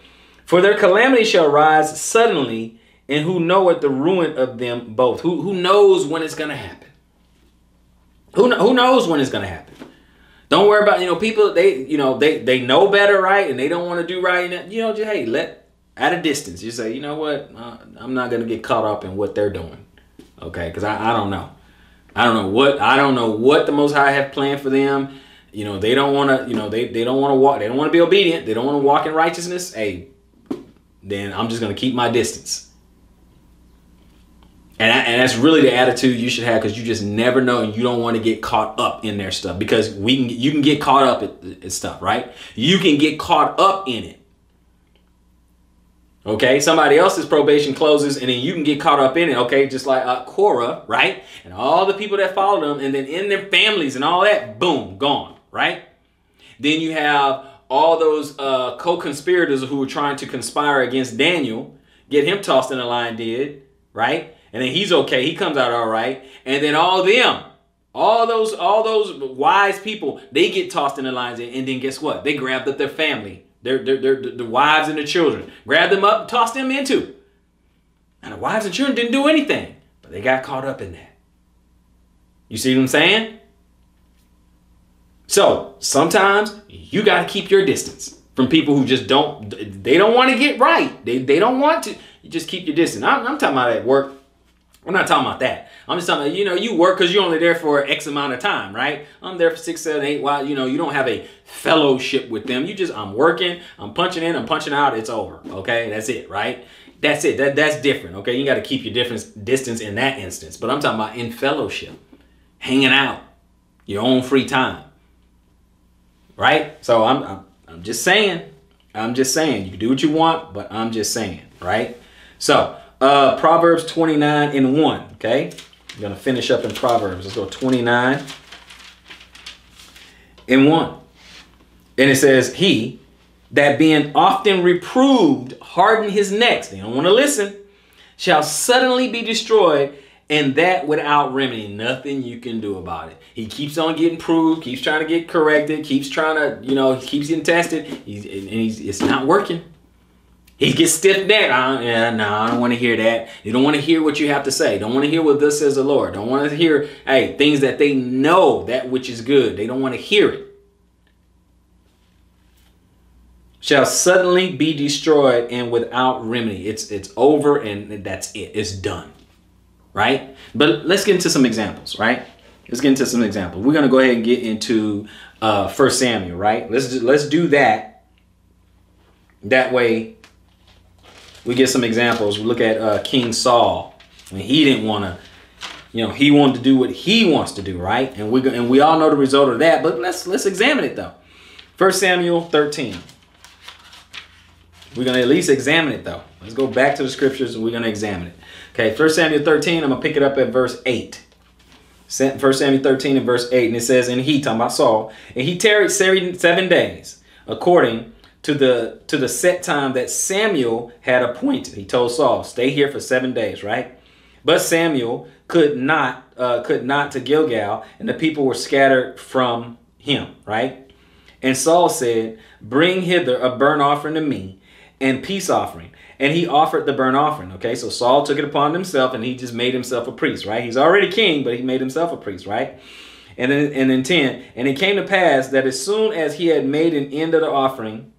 Speaker 1: For their calamity shall rise suddenly, and who knoweth the ruin of them both? Who, who knows when it's going to happen? Who, who knows when it's going to happen? Don't worry about, you know, people, they, you know, they, they know better, right? And they don't want to do right. And, you know, just, hey, let, at a distance. You say, you know what? Uh, I'm not gonna get caught up in what they're doing, okay? Because I, I don't know. I don't know what I don't know what the Most High have planned for them. You know they don't want to. You know they they don't want to walk. They don't want to be obedient. They don't want to walk in righteousness. Hey, then I'm just gonna keep my distance. And, I, and that's really the attitude you should have because you just never know and you don't want to get caught up in their stuff because we can you can get caught up in at stuff right you can get caught up in it Okay, somebody else's probation closes and then you can get caught up in it, okay? Just like uh, Korah, right? And all the people that followed them and then in their families and all that, boom, gone, right? Then you have all those uh, co conspirators who were trying to conspire against Daniel, get him tossed in the line, did, right? And then he's okay, he comes out all right. And then all them, all those, all those wise people, they get tossed in the lines, and then guess what? They grabbed up their family they're, they're, they're, the wives and the children. Grab them up, toss them into. and the wives and children didn't do anything, but they got caught up in that. You see what I'm saying? So sometimes you got to keep your distance from people who just don't, they don't want to get right. They, they don't want to. You just keep your distance. I'm, I'm talking about at work. I'm not talking about that. I'm just talking about, you know, you work because you're only there for X amount of time, right? I'm there for six, seven, eight while, you know, you don't have a fellowship with them. You just, I'm working, I'm punching in, I'm punching out, it's over. Okay, that's it, right? That's it. That, that's different, okay? You got to keep your difference, distance in that instance. But I'm talking about in fellowship, hanging out, your own free time, right? So I'm, I'm, I'm just saying, I'm just saying, you can do what you want, but I'm just saying, right? So, uh, Proverbs 29 and 1, okay? I'm going to finish up in Proverbs. Let's go 29 and 1. And it says, He that being often reproved harden his necks, they don't want to listen, shall suddenly be destroyed, and that without remedy. Nothing you can do about it. He keeps on getting proved, keeps trying to get corrected, keeps trying to, you know, keeps getting tested, he's, and he's, it's not working. He gets stiff neck. yeah, no, I don't want to hear that. You don't want to hear what you have to say. Don't want to hear what this says the Lord. Don't want to hear, hey, things that they know that which is good. They don't want to hear it. Shall suddenly be destroyed and without remedy. It's it's over and that's it. It's done. Right? But let's get into some examples, right? Let's get into some examples. We're gonna go ahead and get into uh First Samuel, right? Let's let's do that. That way we get some examples. We look at uh, King Saul and he didn't want to, you know, he wanted to do what he wants to do, right? And we and we all know the result of that. But let's let's examine it though. First Samuel 13. We're gonna at least examine it though. Let's go back to the scriptures and we're gonna examine it. Okay, First Samuel 13. I'm gonna pick it up at verse eight. 1 Samuel 13 and verse 8, and it says, And he, talking about Saul, and he tarried seven days, according to the to the set time that Samuel had appointed. He told Saul, "Stay here for seven days." Right, but Samuel could not uh, could not to Gilgal, and the people were scattered from him. Right, and Saul said, "Bring hither a burnt offering to me, and peace offering." And he offered the burnt offering. Okay, so Saul took it upon himself, and he just made himself a priest. Right, he's already king, but he made himself a priest. Right. And then, and then 10, and it came to pass that as soon as he had made an end of the offering,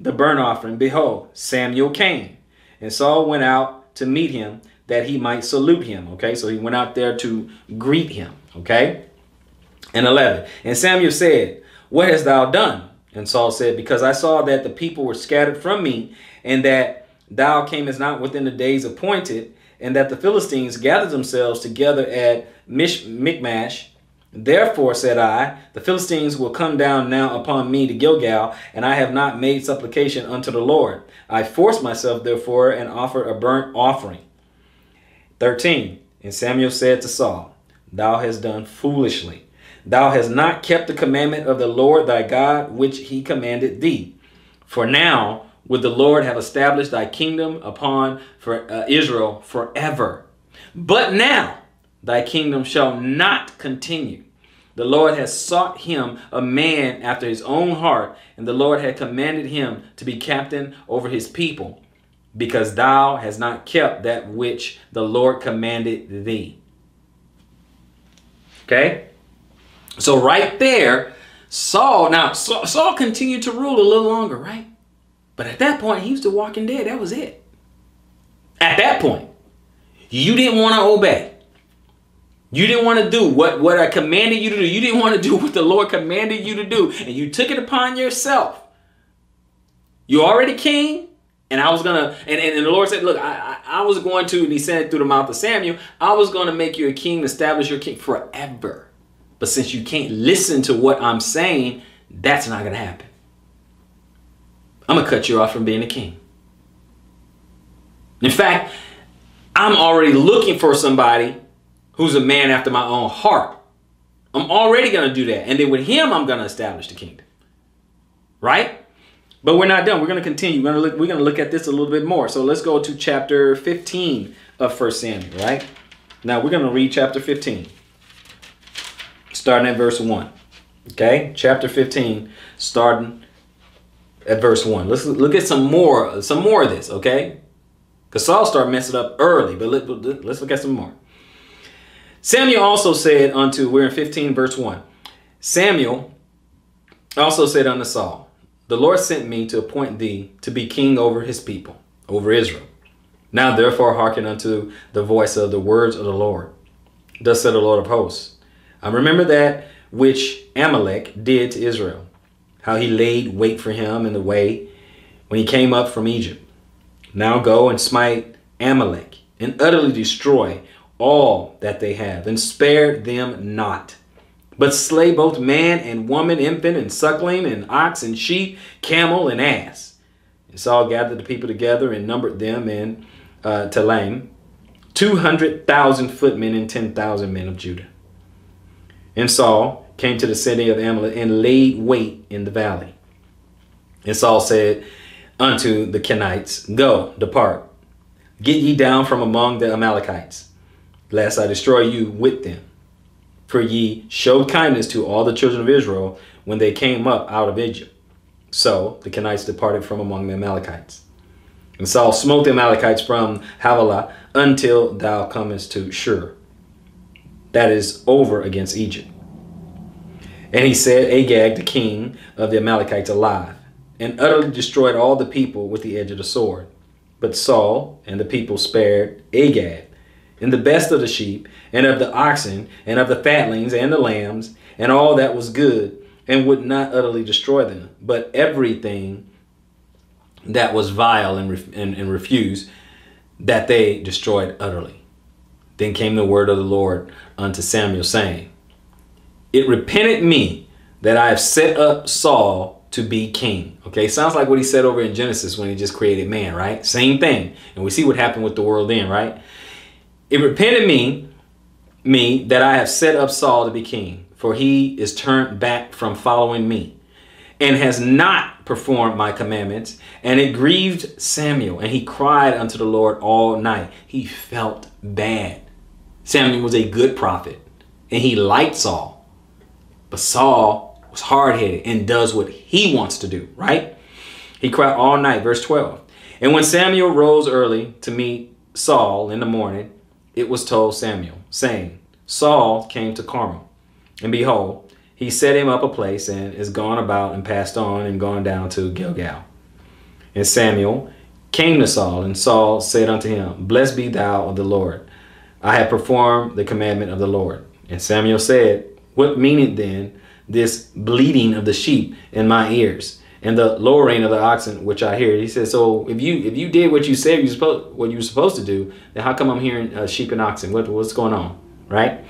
Speaker 1: the burnt offering, behold, Samuel came. And Saul went out to meet him that he might salute him. Okay, so he went out there to greet him. Okay, and 11. And Samuel said, What hast thou done? And Saul said, Because I saw that the people were scattered from me, and that thou camest not within the days appointed, and that the Philistines gathered themselves together at Mish- Michmash Therefore, said I, the Philistines will come down now upon me to Gilgal, and I have not made supplication unto the Lord. I forced myself, therefore, and offered a burnt offering. 13. And Samuel said to Saul, Thou hast done foolishly. Thou hast not kept the commandment of the Lord thy God, which he commanded thee. For now would the Lord have established thy kingdom upon for, uh, Israel forever. But now, Thy kingdom shall not continue. The Lord has sought him a man after his own heart, and the Lord had commanded him to be captain over his people, because thou hast not kept that which the Lord commanded thee. Okay? So right there, Saul, now Saul, Saul continued to rule a little longer, right? But at that point, he was the walking dead. That was it. At that point, you didn't want to obey. You didn't want to do what, what I commanded you to do. You didn't want to do what the Lord commanded you to do. And you took it upon yourself. you already king. And I was going to, and, and, the Lord said, look, I, I, I was going to, and he said it through the mouth of Samuel, I was going to make you a king, establish your king forever. But since you can't listen to what I'm saying, that's not going to happen. I'm going to cut you off from being a king. In fact, I'm already looking for somebody who's a man after my own heart. I'm already going to do that. And then with him, I'm going to establish the kingdom. Right? But we're not done. We're going to continue. We're going to look, we're going to look at this a little bit more. So let's go to chapter 15 of First Samuel, right? Now we're going to read chapter 15, starting at verse 1. Okay? Chapter 15, starting at verse 1. Let's look at some more, some more of this, okay? Because Saul started messing up early, but let, let's look at some more. Samuel also said unto, we're in 15 verse 1. Samuel also said unto Saul, The Lord sent me to appoint thee to be king over his people, over Israel. Now therefore hearken unto the voice of the words of the Lord. Thus said the Lord of hosts. I remember that which Amalek did to Israel, how he laid wait for him in the way when he came up from Egypt. Now go and smite Amalek and utterly destroy all that they have and spared them not. But slay both man and woman, infant and suckling, and ox and sheep, camel and ass. And Saul gathered the people together and numbered them in uh, Telaim, 200,000 footmen and 10,000 men of Judah. And Saul came to the city of Amalek and laid wait in the valley. And Saul said unto the Kenites, Go, depart, get ye down from among the Amalekites lest I destroy you with them. For ye showed kindness to all the children of Israel when they came up out of Egypt. So the Kenites departed from among the Amalekites. And Saul smote the Amalekites from Havilah until thou comest to Shur. That is over against Egypt. And he said Agag, the king of the Amalekites, alive, and utterly destroyed all the people with the edge of the sword. But Saul and the people spared Agag and the best of the sheep, and of the oxen, and of the fatlings, and the lambs, and all that was good, and would not utterly destroy them, but everything that was vile and, ref- and, and refused, that they destroyed utterly. Then came the word of the Lord unto Samuel, saying, It repented me that I have set up Saul to be king. Okay, sounds like what he said over in Genesis when he just created man, right? Same thing. And we see what happened with the world then, right? It repented me, me that I have set up Saul to be king, for he is turned back from following me and has not performed my commandments. And it grieved Samuel, and he cried unto the Lord all night. He felt bad. Samuel was a good prophet, and he liked Saul. But Saul was hard headed and does what he wants to do, right? He cried all night, verse 12. And when Samuel rose early to meet Saul in the morning, it was told Samuel, saying, Saul came to Carmel, and behold, he set him up a place and is gone about and passed on and gone down to Gilgal. And Samuel came to Saul, and Saul said unto him, Blessed be thou of the Lord. I have performed the commandment of the Lord. And Samuel said, What meaneth then this bleating of the sheep in my ears? and the lowering of the oxen, which I hear. He says, so if you if you did what you said you supposed what you were supposed to do, then how come I'm hearing uh, sheep and oxen? What what's going on, right?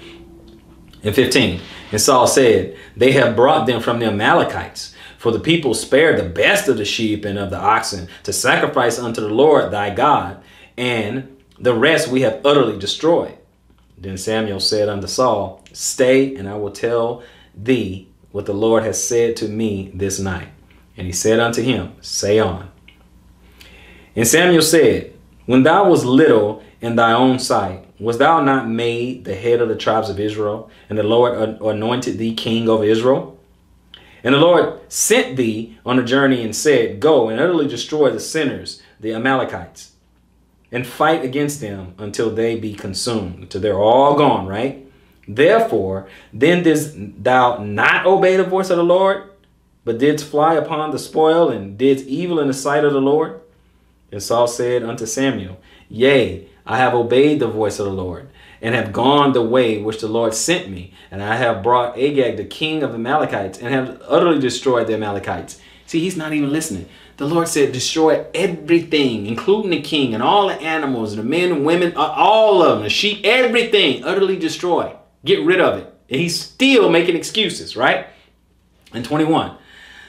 Speaker 1: In 15, and Saul said, they have brought them from the Amalekites. For the people spared the best of the sheep and of the oxen to sacrifice unto the Lord thy God, and the rest we have utterly destroyed. Then Samuel said unto Saul, Stay, and I will tell thee what the Lord has said to me this night. And he said unto him, Say on. And Samuel said, When thou was little in thy own sight, was thou not made the head of the tribes of Israel? And the Lord anointed thee king over Israel? And the Lord sent thee on a journey and said, Go and utterly destroy the sinners, the Amalekites, and fight against them until they be consumed, until they're all gone, right? Therefore, then didst thou not obey the voice of the Lord, but didst fly upon the spoil and didst evil in the sight of the Lord? And Saul said unto Samuel, Yea, I have obeyed the voice of the Lord, and have gone the way which the Lord sent me, and I have brought Agag, the king of the Amalekites, and have utterly destroyed the Amalekites. See, he's not even listening. The Lord said, Destroy everything, including the king and all the animals, the men, women, uh, all of them, the sheep, everything, utterly destroy. Get rid of it. And he's still making excuses, right? And 21.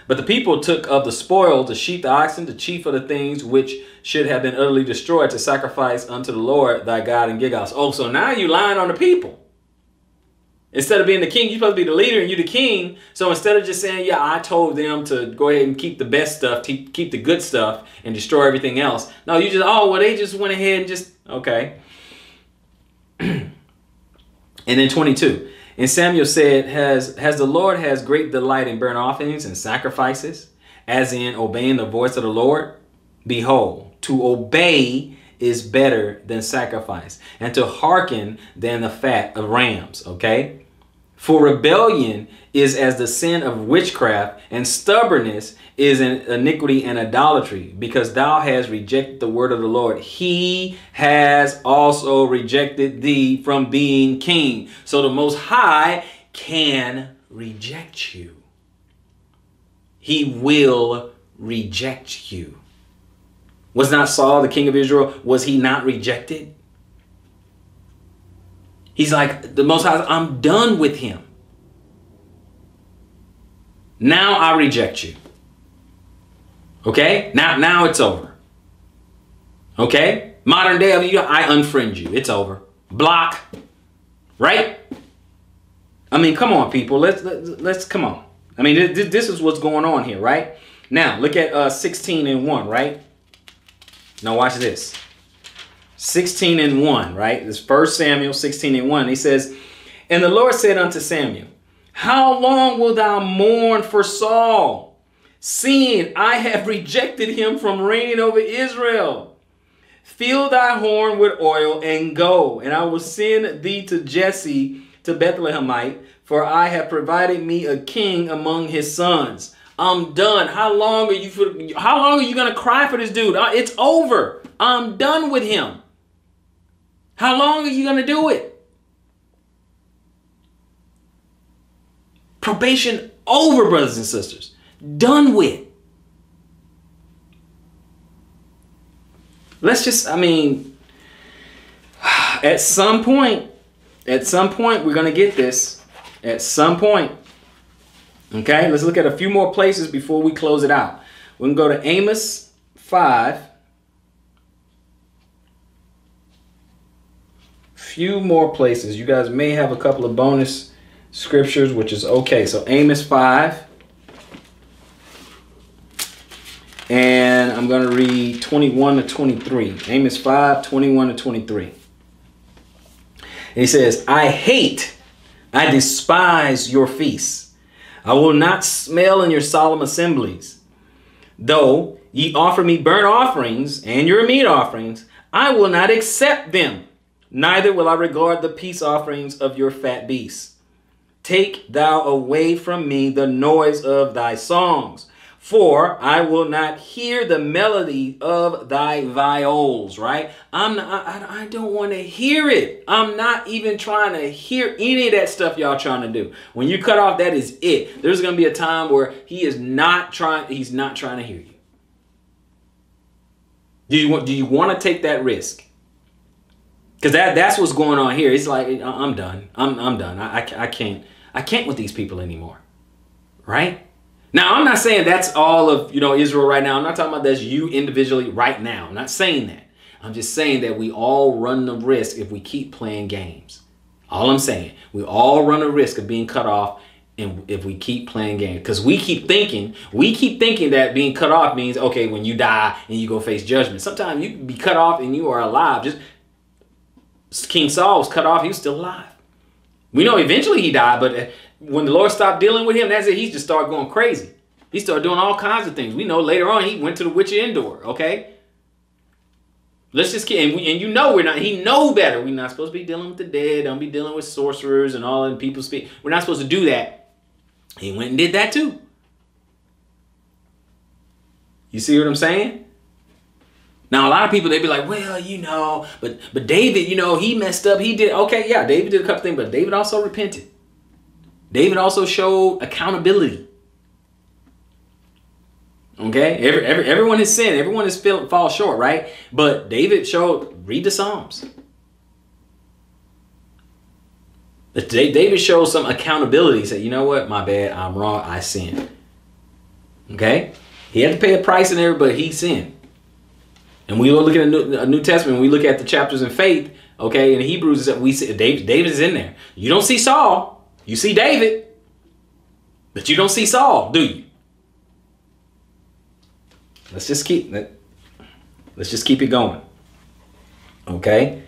Speaker 1: But the people took of the spoil the sheep, the oxen, the chief of the things which should have been utterly destroyed to sacrifice unto the Lord thy God in Gilgal. Oh, so now you lying on the people. Instead of being the king, you're supposed to be the leader and you're the king. So instead of just saying, yeah, I told them to go ahead and keep the best stuff, keep, keep the good stuff and destroy everything else. No, you just, oh, well, they just went ahead and just, okay. and then 22. And Samuel said, Has has the Lord has great delight in burnt offerings and sacrifices, as in obeying the voice of the Lord? Behold, to obey is better than sacrifice, and to hearken than the fat of rams. Okay? For rebellion is as the sin of witchcraft, and stubbornness is an iniquity and idolatry, because thou hast rejected the word of the Lord. He has also rejected thee from being king. So the Most High can reject you. He will reject you. Was not Saul the king of Israel? Was he not rejected? He's like, the Most High, I'm done with him. Now I reject you. Okay? Now, now it's over. Okay? Modern day, I unfriend you. It's over. Block. Right? I mean, come on, people. Let's let's, let's come on. I mean, this, this is what's going on here, right? Now, look at uh, 16 and 1, right? Now watch this. 16 and 1, right? This first Samuel 16 and 1. He says, And the Lord said unto Samuel, How long wilt thou mourn for Saul? Seeing I have rejected him from reigning over Israel. Fill thy horn with oil and go, and I will send thee to Jesse to Bethlehemite, for I have provided me a king among his sons. I'm done. How long are you? How long are you gonna cry for this dude? Uh, it's over. I'm done with him. How long are you going to do it? Probation over, brothers and sisters. Done with. Let's just, I mean, at some point, at some point, we're going to get this. At some point. Okay, let's look at a few more places before we close it out. We can go to Amos 5. few more places. You guys may have a couple of bonus scriptures, which is okay. So Amos 5. And I'm going to read 21 to 23. Amos 5, 21 to 23. he says, I hate, I despise your feasts. I will not smell in your solemn assemblies. Though ye offer me burnt offerings and your meat offerings, I will not accept them neither will I regard the peace offerings of your fat beasts. Take thou away from me the noise of thy songs, for I will not hear the melody of thy viols, right? I'm not, I, I don't want to hear it. I'm not even trying to hear any of that stuff y'all trying to do. When you cut off, that is it. There's going to be a time where he is not trying, he's not trying to hear you. Do you want, do you want to take that risk? Cause that that's what's going on here. It's like I'm done. I'm I'm done. I, I, I can't I can't with these people anymore, right? Now I'm not saying that's all of you know Israel right now. I'm not talking about that's you individually right now. I'm not saying that. I'm just saying that we all run the risk if we keep playing games. All I'm saying, we all run the risk of being cut off and if we keep playing games because we keep thinking we keep thinking that being cut off means okay when you die and you go face judgment sometimes you can be cut off and you are alive just King Saul was cut off, he was still alive. We know eventually he died, but uh, when the Lord stopped dealing with him, that's it. He just started going crazy. He started doing all kinds of things. We know later on he went to the Witch of Endor, okay? Let's just kid, and, we, and you know we're not. He know better. We're not supposed to be dealing with the dead. Don't be dealing with sorcerers and all the people speak. We're not supposed to do that. He went and did that too. You see what I'm saying? Now a lot of people they'd be like, well, you know, but but David, you know, he messed up. He did okay, yeah, David did a couple things, but David also repented. David also showed accountability. Okay, every, every, everyone has sinned. Everyone has filled, fall short, right? But David showed. Read the Psalms. David shows some accountability. He said, "You know what? My bad. I'm wrong. I sinned." Okay, he had to pay a price and there, but he sinned. And we look at a New, a New Testament, we look at the chapters in faith, okay, in Hebrews, we see David, David is in there. You don't see Saul, you see David, but you don't see Saul, do you? Let's just keep let's just keep it going. Okay?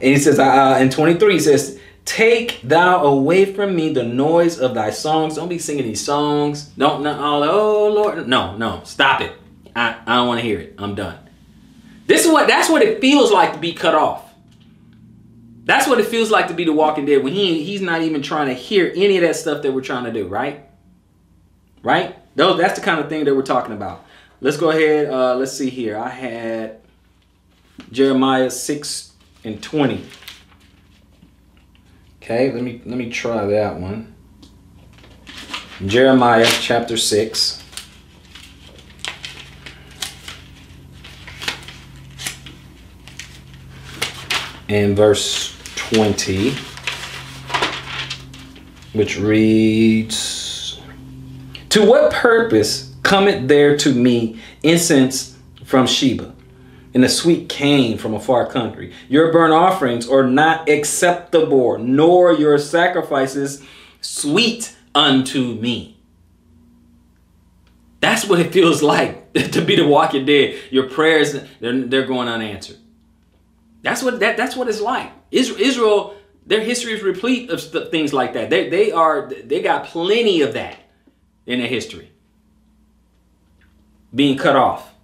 Speaker 1: And he says, uh, uh, in 23, he says, Take thou away from me the noise of thy songs. Don't be singing these songs. Don't, all, oh Lord. No, no, stop it. I, I don't want to hear it. I'm done. This is what that's what it feels like to be cut off. That's what it feels like to be the walking dead when he he's not even trying to hear any of that stuff that we're trying to do, right? Right? Those that's the kind of thing that we're talking about. Let's go ahead. Uh, let's see here. I had Jeremiah 6 and 20. Okay, let me let me try that one. Jeremiah chapter 6. And verse 20, which reads To what purpose cometh there to me incense from Sheba? and a sweet cane from a far country. Your burnt offerings are not acceptable, nor your sacrifices sweet unto me. That's what it feels like to be the walking dead. Your prayers, they're, they're going unanswered. That's what that that's what it's like. Israel, their history is replete of things like that. They they are they got plenty of that in their history. Being cut off.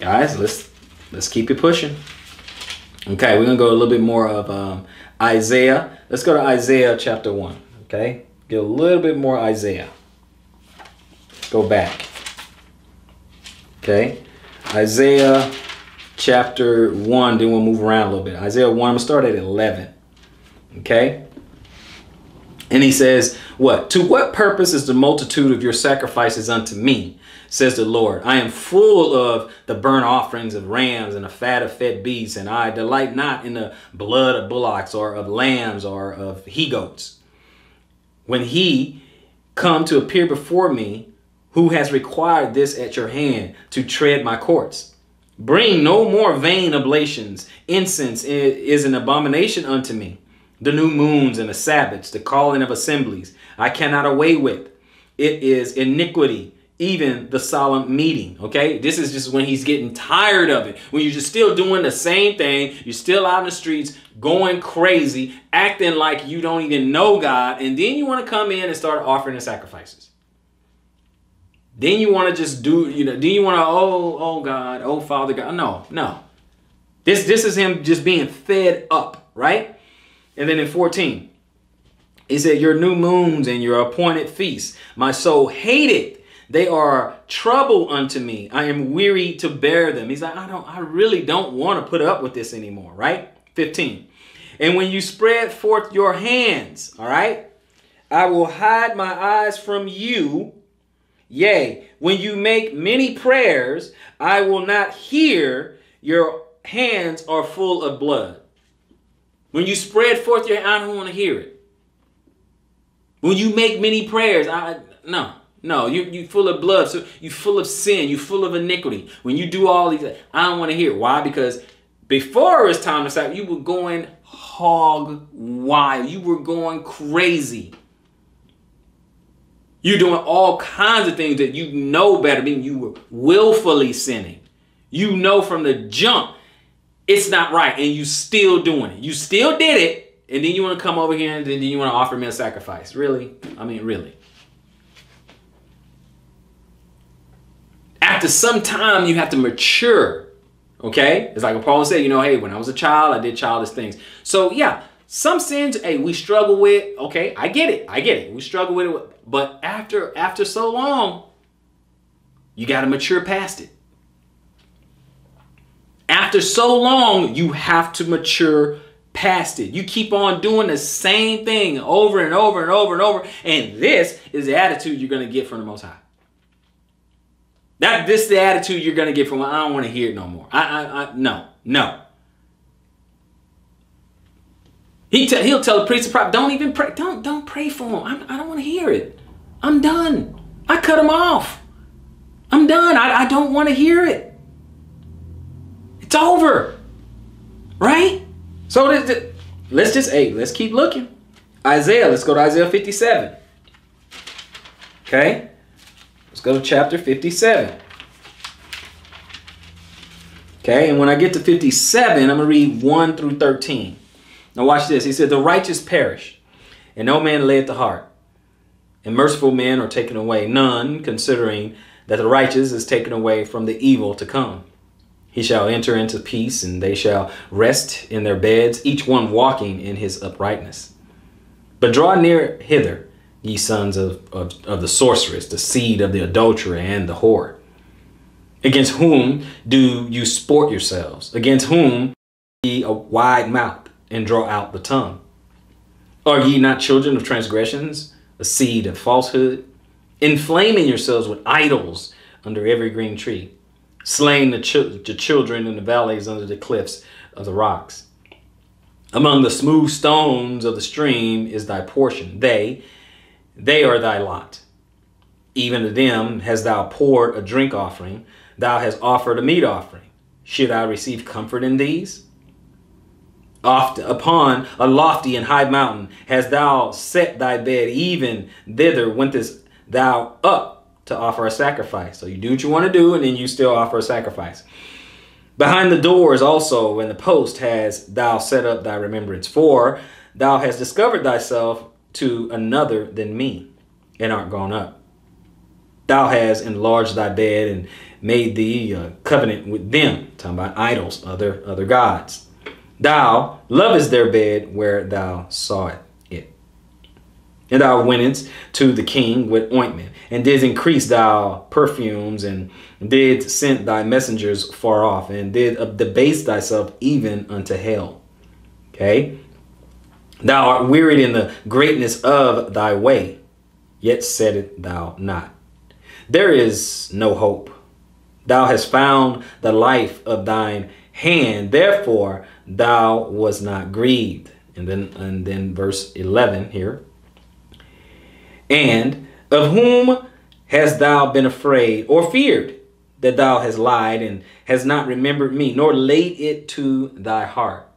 Speaker 1: Guys, let's let's keep it pushing. Okay, we're gonna go a little bit more of um, Isaiah. Let's go to Isaiah chapter one. Okay, get a little bit more Isaiah. Go back. Okay. Isaiah chapter 1, then we'll move around a little bit. Isaiah 1, I'm going to start at 11. Okay? And he says, What? To what purpose is the multitude of your sacrifices unto me? Says the Lord. I am full of the burnt offerings of rams and the fat of fed beasts, and I delight not in the blood of bullocks or of lambs or of he goats. When he come to appear before me, who has required this at your hand to tread my courts. Bring no more vain oblations. Incense is an abomination unto me. The new moons and the Sabbaths, the calling of assemblies, I cannot away with. It is iniquity, even the solemn meeting. Okay, this is just when he's getting tired of it. When you're just still doing the same thing, you're still out in the streets going crazy, acting like you don't even know God, and then you want to come in and start offering the sacrifices. Then you want to just do, you know, then you want to, oh, oh God, oh Father God. No, no. This, this is him just being fed up, right? And then in 14, he said, Your new moons and your appointed feasts, my soul hated. They are trouble unto me. I am weary to bear them. He's like, I don't, I really don't want to put up with this anymore, right? 15. And when you spread forth your hands, all right, I will hide my eyes from you Yea, when you make many prayers, I will not hear your hands are full of blood. When you spread forth your hand, I don't want to hear it. When you make many prayers, I no, no, you you full of blood, so you full of sin, you full of iniquity. When you do all these, I don't want to hear. Why? Because before was time to stop, you were going hog wild. You were going crazy. You're doing all kinds of things that you know better, I mean you were willfully sinning. You know from the jump it's not right, and you still doing it. You still did it, and then you want to come over here and then you want to offer me a sacrifice. Really? I mean, really. After some time, you have to mature. Okay? It's like Paul said, you know, hey, when I was a child, I did childish things. So yeah, some sins, hey, we struggle with. Okay, I get it. I get it. We struggle with it. But after after so long, you got to mature past it. After so long, you have to mature past it. You keep on doing the same thing over and over and over and over. And this is the attitude you're going to get from the Most High. That this is the attitude you're going to get from. I don't want to hear it no more. I, I, I no no. He te- he'll tell the priest the prophet, don't even pray. Don't, don't pray for him. I'm, I do not want to hear it. I'm done. I cut him off. I'm done. I, I don't want to hear it. It's over. Right? So this, this, let's just, hey, let's keep looking. Isaiah, let's go to Isaiah 57. Okay? Let's go to chapter 57. Okay, and when I get to 57, I'm going to read 1 through 13. Now watch this. He said, The righteous perish, and no man layeth the heart. And merciful men are taken away, none considering that the righteous is taken away from the evil to come. He shall enter into peace, and they shall rest in their beds, each one walking in his uprightness. But draw near hither, ye sons of, of, of the sorceress, the seed of the adulterer and the whore. Against whom do you sport yourselves? Against whom ye a wide mouth? and draw out the tongue. Are ye not children of transgressions, a seed of falsehood? Inflaming yourselves with idols under every green tree, slaying the, ch the children in the valleys under the cliffs of the rocks. Among the smooth stones of the stream is thy portion. They, they are thy lot. Even to them hast thou poured a drink offering. Thou hast offered a meat offering. Should I receive comfort in these? Oft upon a lofty and high mountain hast thou set thy bed, even thither wentest thou up to offer a sacrifice. So you do what you want to do, and then you still offer a sacrifice. Behind the doors also, and the post has thou set up thy remembrance, for thou hast discovered thyself to another than me, and art gone up. Thou hast enlarged thy bed and made thee a covenant with them. Talking about idols, other other gods. Thou lovest their bed where thou sawest it. And thou wentest to the king with ointment, and didst increase thy perfumes, and did send thy messengers far off, and did debase thyself even unto hell. Okay? Thou art wearied in the greatness of thy way, yet saidst thou not. There is no hope. Thou hast found the life of thine hand. Therefore, thou was not grieved. And then and then verse 11 here. And of whom hast thou been afraid or feared that thou has lied and has not remembered me, nor laid it to thy heart?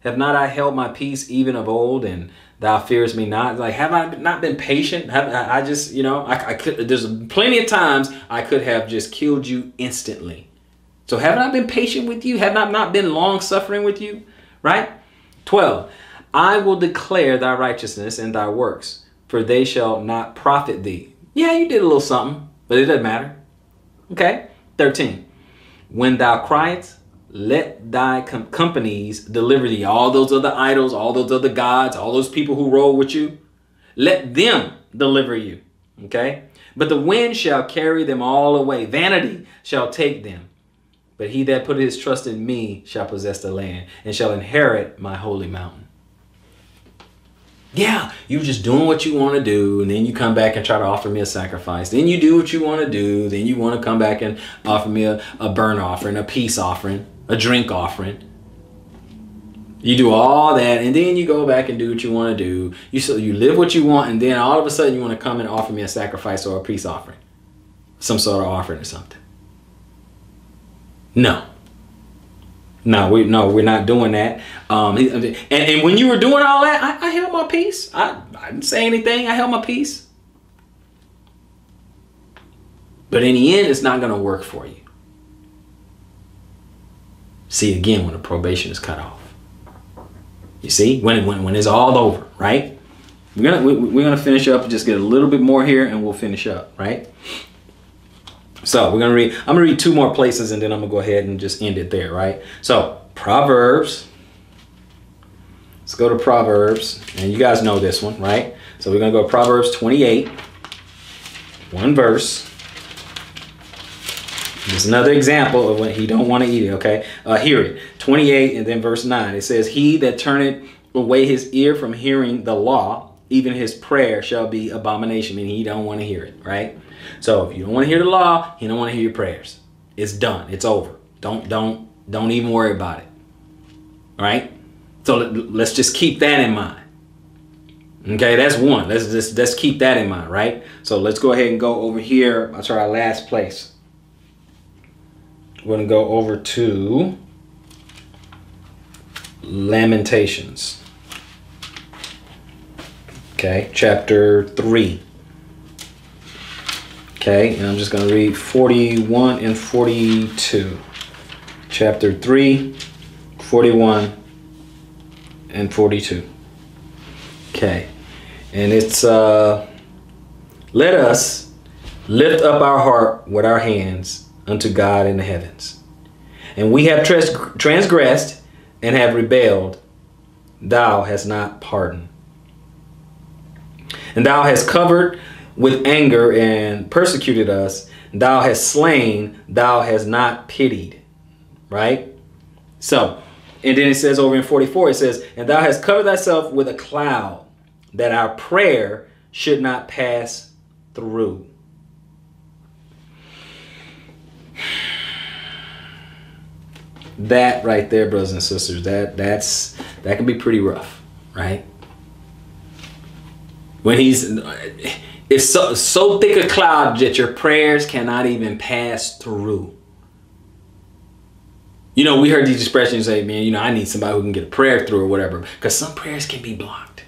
Speaker 1: Have not I held my peace even of old and thou fearest me not? Like, have I not been patient? Have, I, I just, you know, I, I could, there's plenty of times I could have just killed you instantly. So have not I been patient with you? Have not not been long suffering with you? Right? 12. I will declare thy righteousness and thy works, for they shall not profit thee. Yeah, you did a little something, but it doesn't matter. Okay? 13. When thou criest, let thy com companies deliver thee. All those other idols, all those other gods, all those people who roll with you, let them deliver you. Okay? But the wind shall carry them all away. Vanity shall take them. But he that put his trust in me shall possess the land and shall inherit my holy mountain. Yeah, you're just doing what you want to do, and then you come back and try to offer me a sacrifice. Then you do what you want to do. Then you want to come back and offer me a, a burn offering, a peace offering, a drink offering. You do all that, and then you go back and do what you want to do. You so you live what you want, and then all of a sudden you want to come and offer me a sacrifice or a peace offering, some sort of offering or something. No. No, we no, we're not doing that. Um, and, and when you were doing all that, I, I held my peace. I, I didn't say anything. I held my peace. But in the end, it's not going to work for you. See again when the probation is cut off. You see, when when when it's all over, right? We're gonna we, are going to we are gonna finish up just get a little bit more here, and we'll finish up, right? So we're gonna read, I'm gonna read two more places and then I'm gonna go ahead and just end it there, right? So Proverbs, let's go to Proverbs, and you guys know this one, right? So we're gonna go Proverbs 28, one verse. There's another example of what he don't want to eat it, okay? Uh, hear it. 28 and then verse 9. It says, He that turneth away his ear from hearing the law even his prayer shall be abomination, and he don't want to hear it, right? So if you don't want to hear the law, he don't want to hear your prayers. It's done. It's over. Don't don't don't even worry about it. right? So let's just keep that in mind. Okay, that's one. Let's just let's keep that in mind, right? So let's go ahead and go over here. Uh, that's our last place. We're gonna go over to Lamentations. Okay, chapter 3. Okay, and I'm just going to read 41 and 42. Chapter 3, 41 and 42. Okay, and it's uh, let us lift up our heart with our hands unto God in the heavens. And we have transgressed and have rebelled, thou hast not pardoned. And thou hast covered with anger and persecuted us. Thou hast slain, thou hast not pitied. Right? So, and then it says over in 44, it says, And thou hast covered thyself with a cloud, that our prayer should not pass through. That right there, brothers and sisters, that that's that can be pretty rough, right? When he's it's so, so thick a cloud that your prayers cannot even pass through. You know, we heard these expressions say, man, you know, I need somebody who can get a prayer through or whatever, because some prayers can be blocked.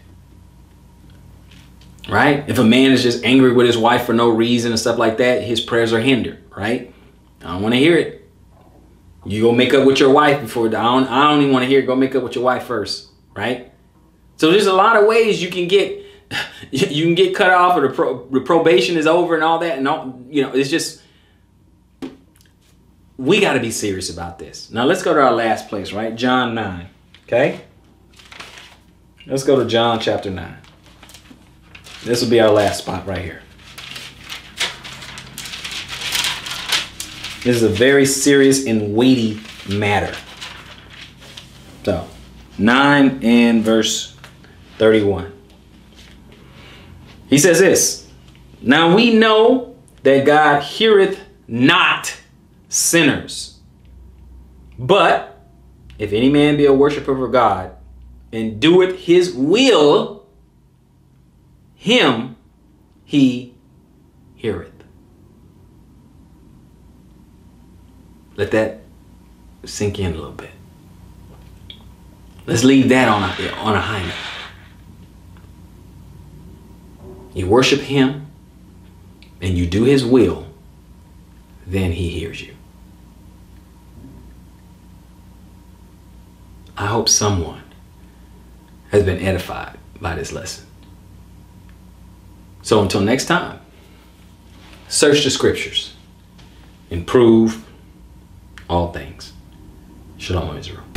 Speaker 1: Right? If a man is just angry with his wife for no reason and stuff like that, his prayers are hindered, right? I don't want to hear it. You go make up with your wife before, I don't, I don't even want to hear it. Go make up with your wife first, right? So there's a lot of ways you can get you can get cut off or the, pro, the, probation is over and all that and all you know it's just we got to be serious about this now let's go to our last place right john 9 okay let's go to john chapter 9 this will be our last spot right here this is a very serious and weighty matter so 9 and verse 31 he says this Now we know that God heareth not sinners. But if any man be a worshiper of God and doeth his will, him he heareth. Let that sink in a little bit. Let's leave that on a, on a high note you worship Him, and you do His will, then He hears you. I hope someone has been edified by this lesson. So until next time, search the scriptures, improve all things. Shalom, Israel.